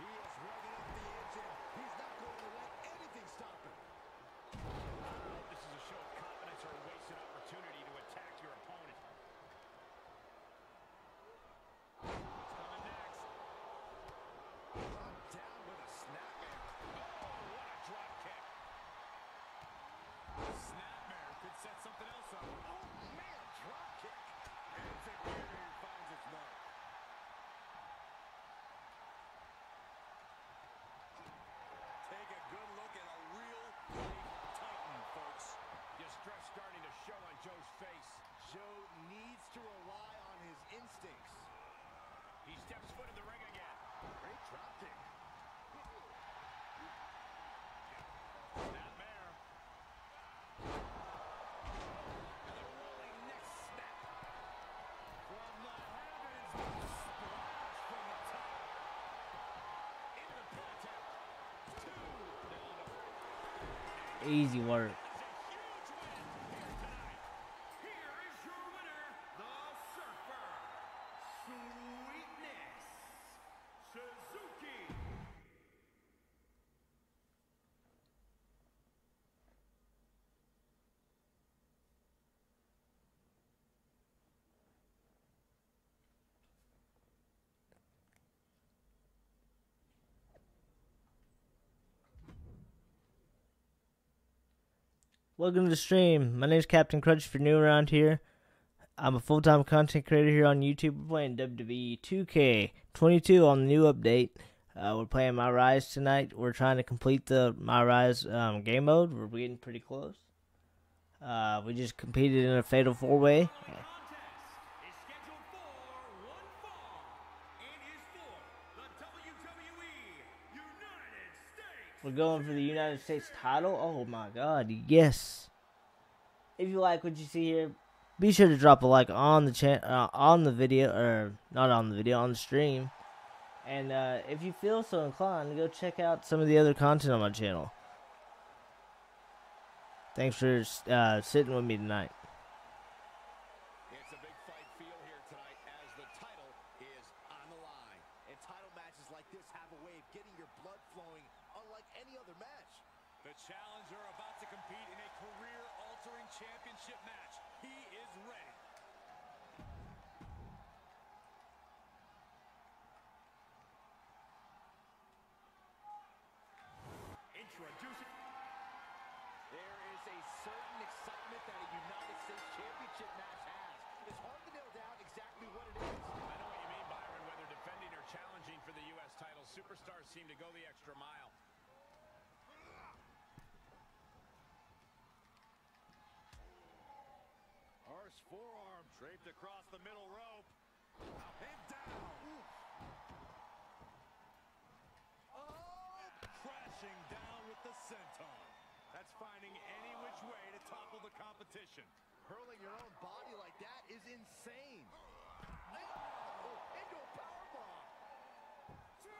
He is revving up the engine. He's not going to let anything stop him. This is a show of confidence or a wasted opportunity to attack your opponent. What's coming next? Dropped down with a snapmare. Oh, what a drop kick. Snapmare could set something else up. Oh, man, drop kick. And Zagiri finds its mark. Take a good look at a real life titan, folks. Distress starting to show on Joe's face. Joe needs to rely on his instincts. He steps foot in the ring again. Great drop kick. Snapmare. And Welcome to the stream. My name is Captain Crutch. If you're new around here, I'm a full time content creator here on YouTube. We're playing WWE 2K22 on the new update. Uh, we're playing My Rise tonight. We're trying to complete the My Rise um, game mode. We're getting pretty close. Uh, we just competed in a fatal four way. We're going for the United States title. Oh my god, yes. If you like what you see here, be sure to drop a like on the cha- uh, on the video or not on the video on the stream. And uh, if you feel so inclined, go check out some of the other content on my channel. Thanks for uh, sitting with me tonight. senton. That's finding any which way to topple the competition. Hurling your own body like that is insane. Oh, into a powerbomb. Two.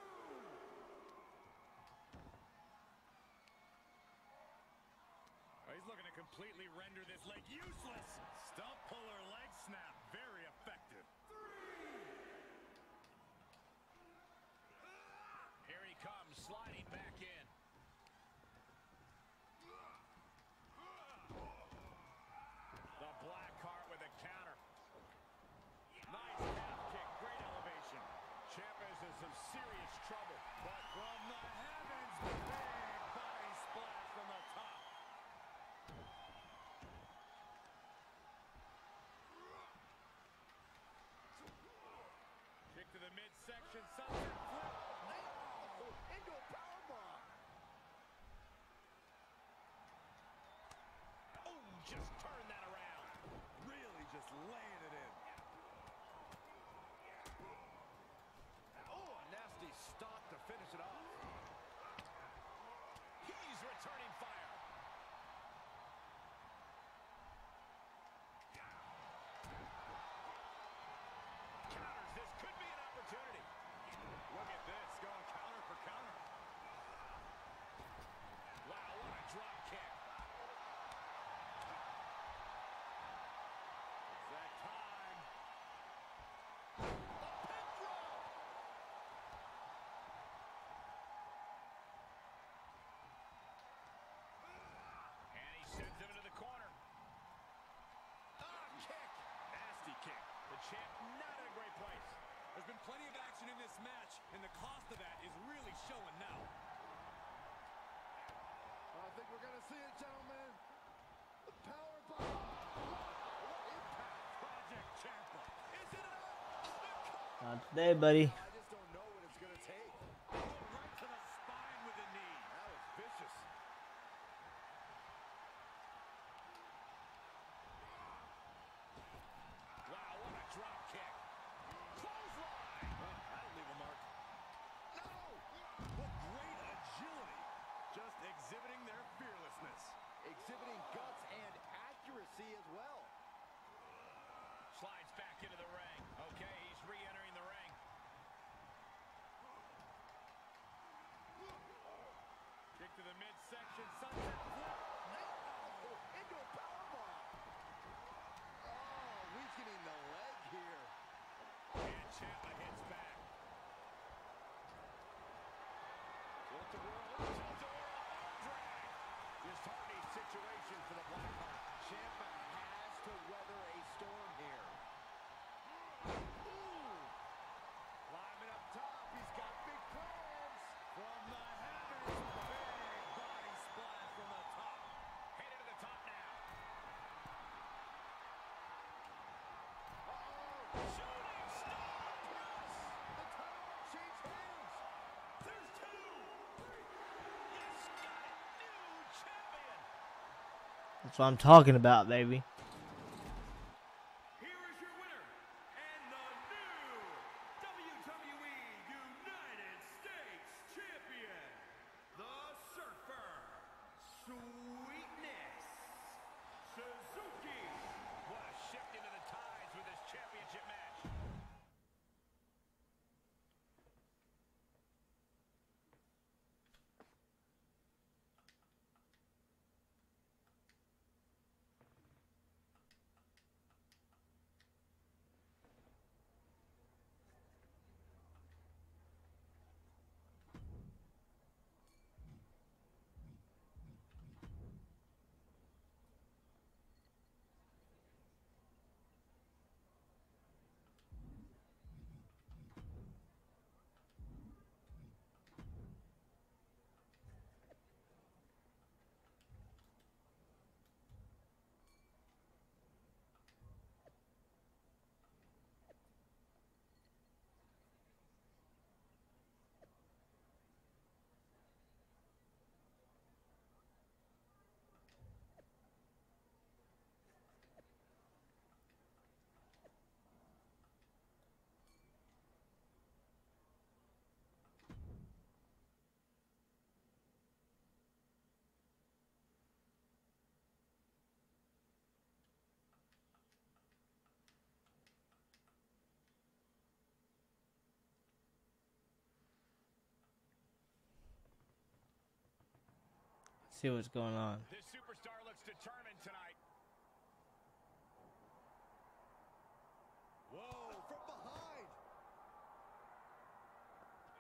Oh, he's looking to completely render this leg useless. Stump puller laid Plenty of action in this match, and the cost of that is really showing now. I think we're going to see it, gentlemen. The power bomb. What impact, Project Ciampa. Is it enough? Not today, buddy. Leaving the leg here. And Ciampa hits back. That's what I'm talking about, baby. See what's going on. This superstar looks determined tonight. Whoa, from behind.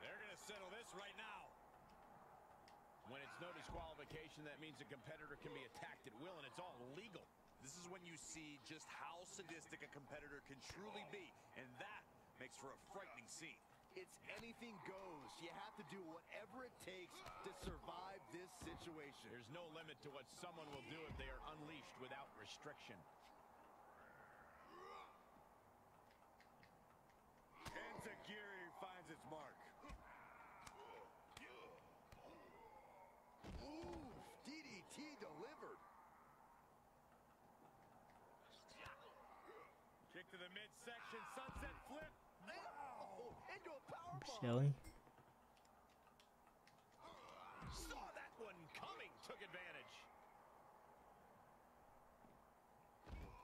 They're going to settle this right now. When it's no disqualification, that means a competitor can be attacked at will, and it's all legal. This is when you see just how sadistic a competitor can truly be, and that makes for a frightening scene. It's anything goes. You have to do whatever it takes to survive this situation. There's no limit to what someone will do if they are unleashed without restriction. Enziguri finds its mark. Ooh, DDT delivered. Kick to the midsection, sunset flip. Oh, into a Shelly. Saw that one coming, took advantage.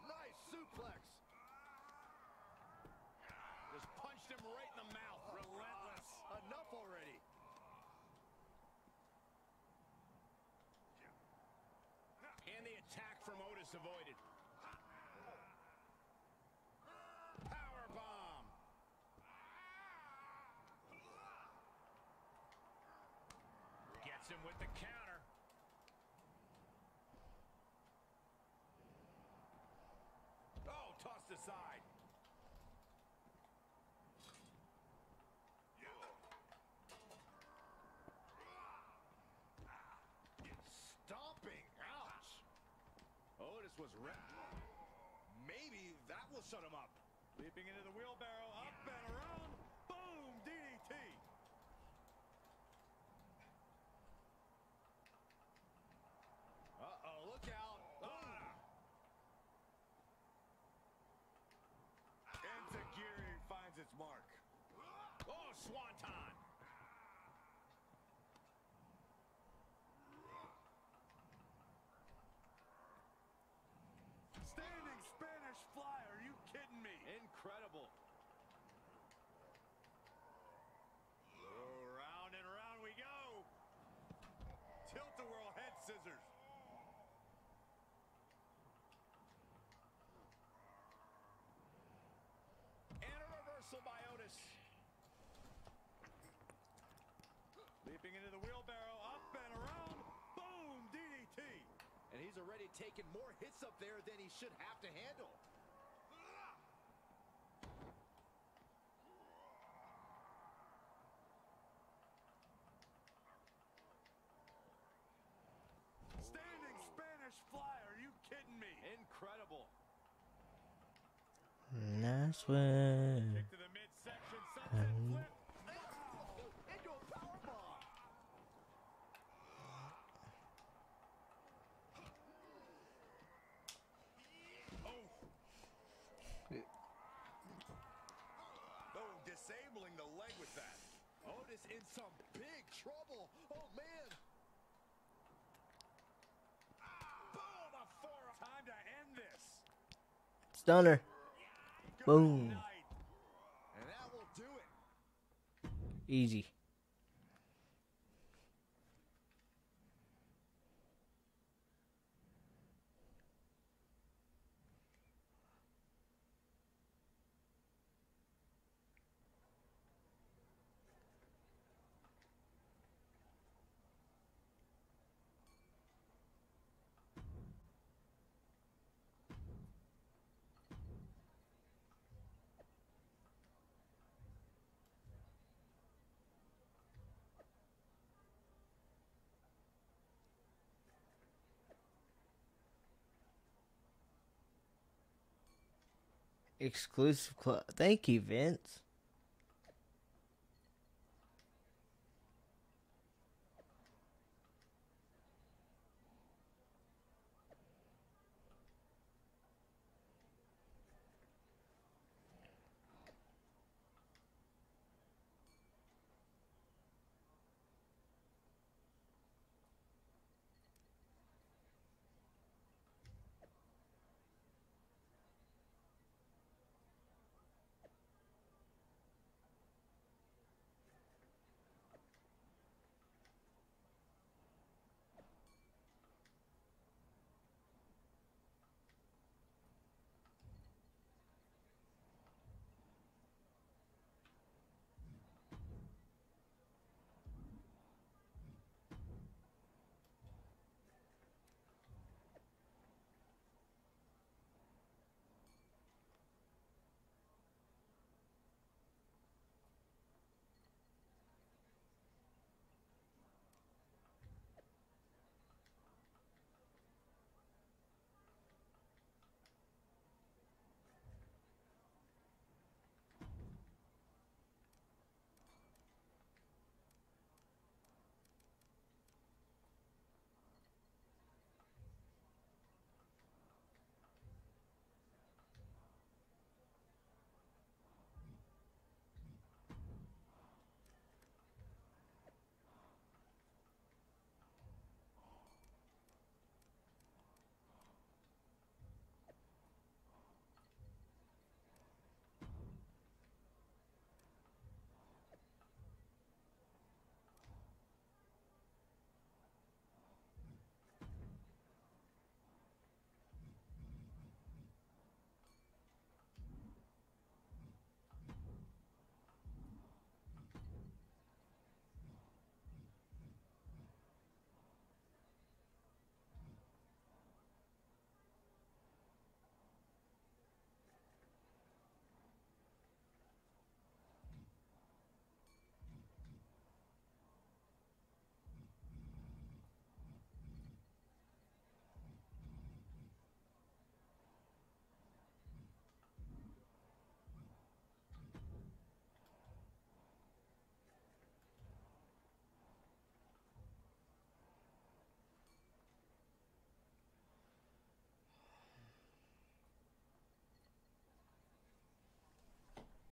Nice suplex. Just punched him right in the mouth, relentless. Enough already. And the attack from Otis avoided. Power bomb. Gets him with the counter. Oh, tossed aside. Stomping. Ouch. Otis was wrecked. Maybe that will shut him up. Leaping into the wheelbarrow, up and around. Boom, DDT. Uh-oh, look out. Enziguri finds its mark. Oh, Swanton. Standing Spanish fly, are you kidding me? Incredible. Oh, round and round we go. Tilt-a-whirl head scissors. And a reversal by Otis. Leaping into the wheelbarrow, up and around. Boom, DDT. And he's already taken more hits up there than he should have to handle. Standing Spanish fly, are you kidding me? Incredible. Nice one. Kick to the midsection, sunset flip. Into a powerbomb. Oh, disabling the leg with that. Otis in some big trouble. Oh, man. Boom, a forearm. Time to end this. Stunner. Boom. And that will do it. Easy. Exclusive club. Thank you, Vince.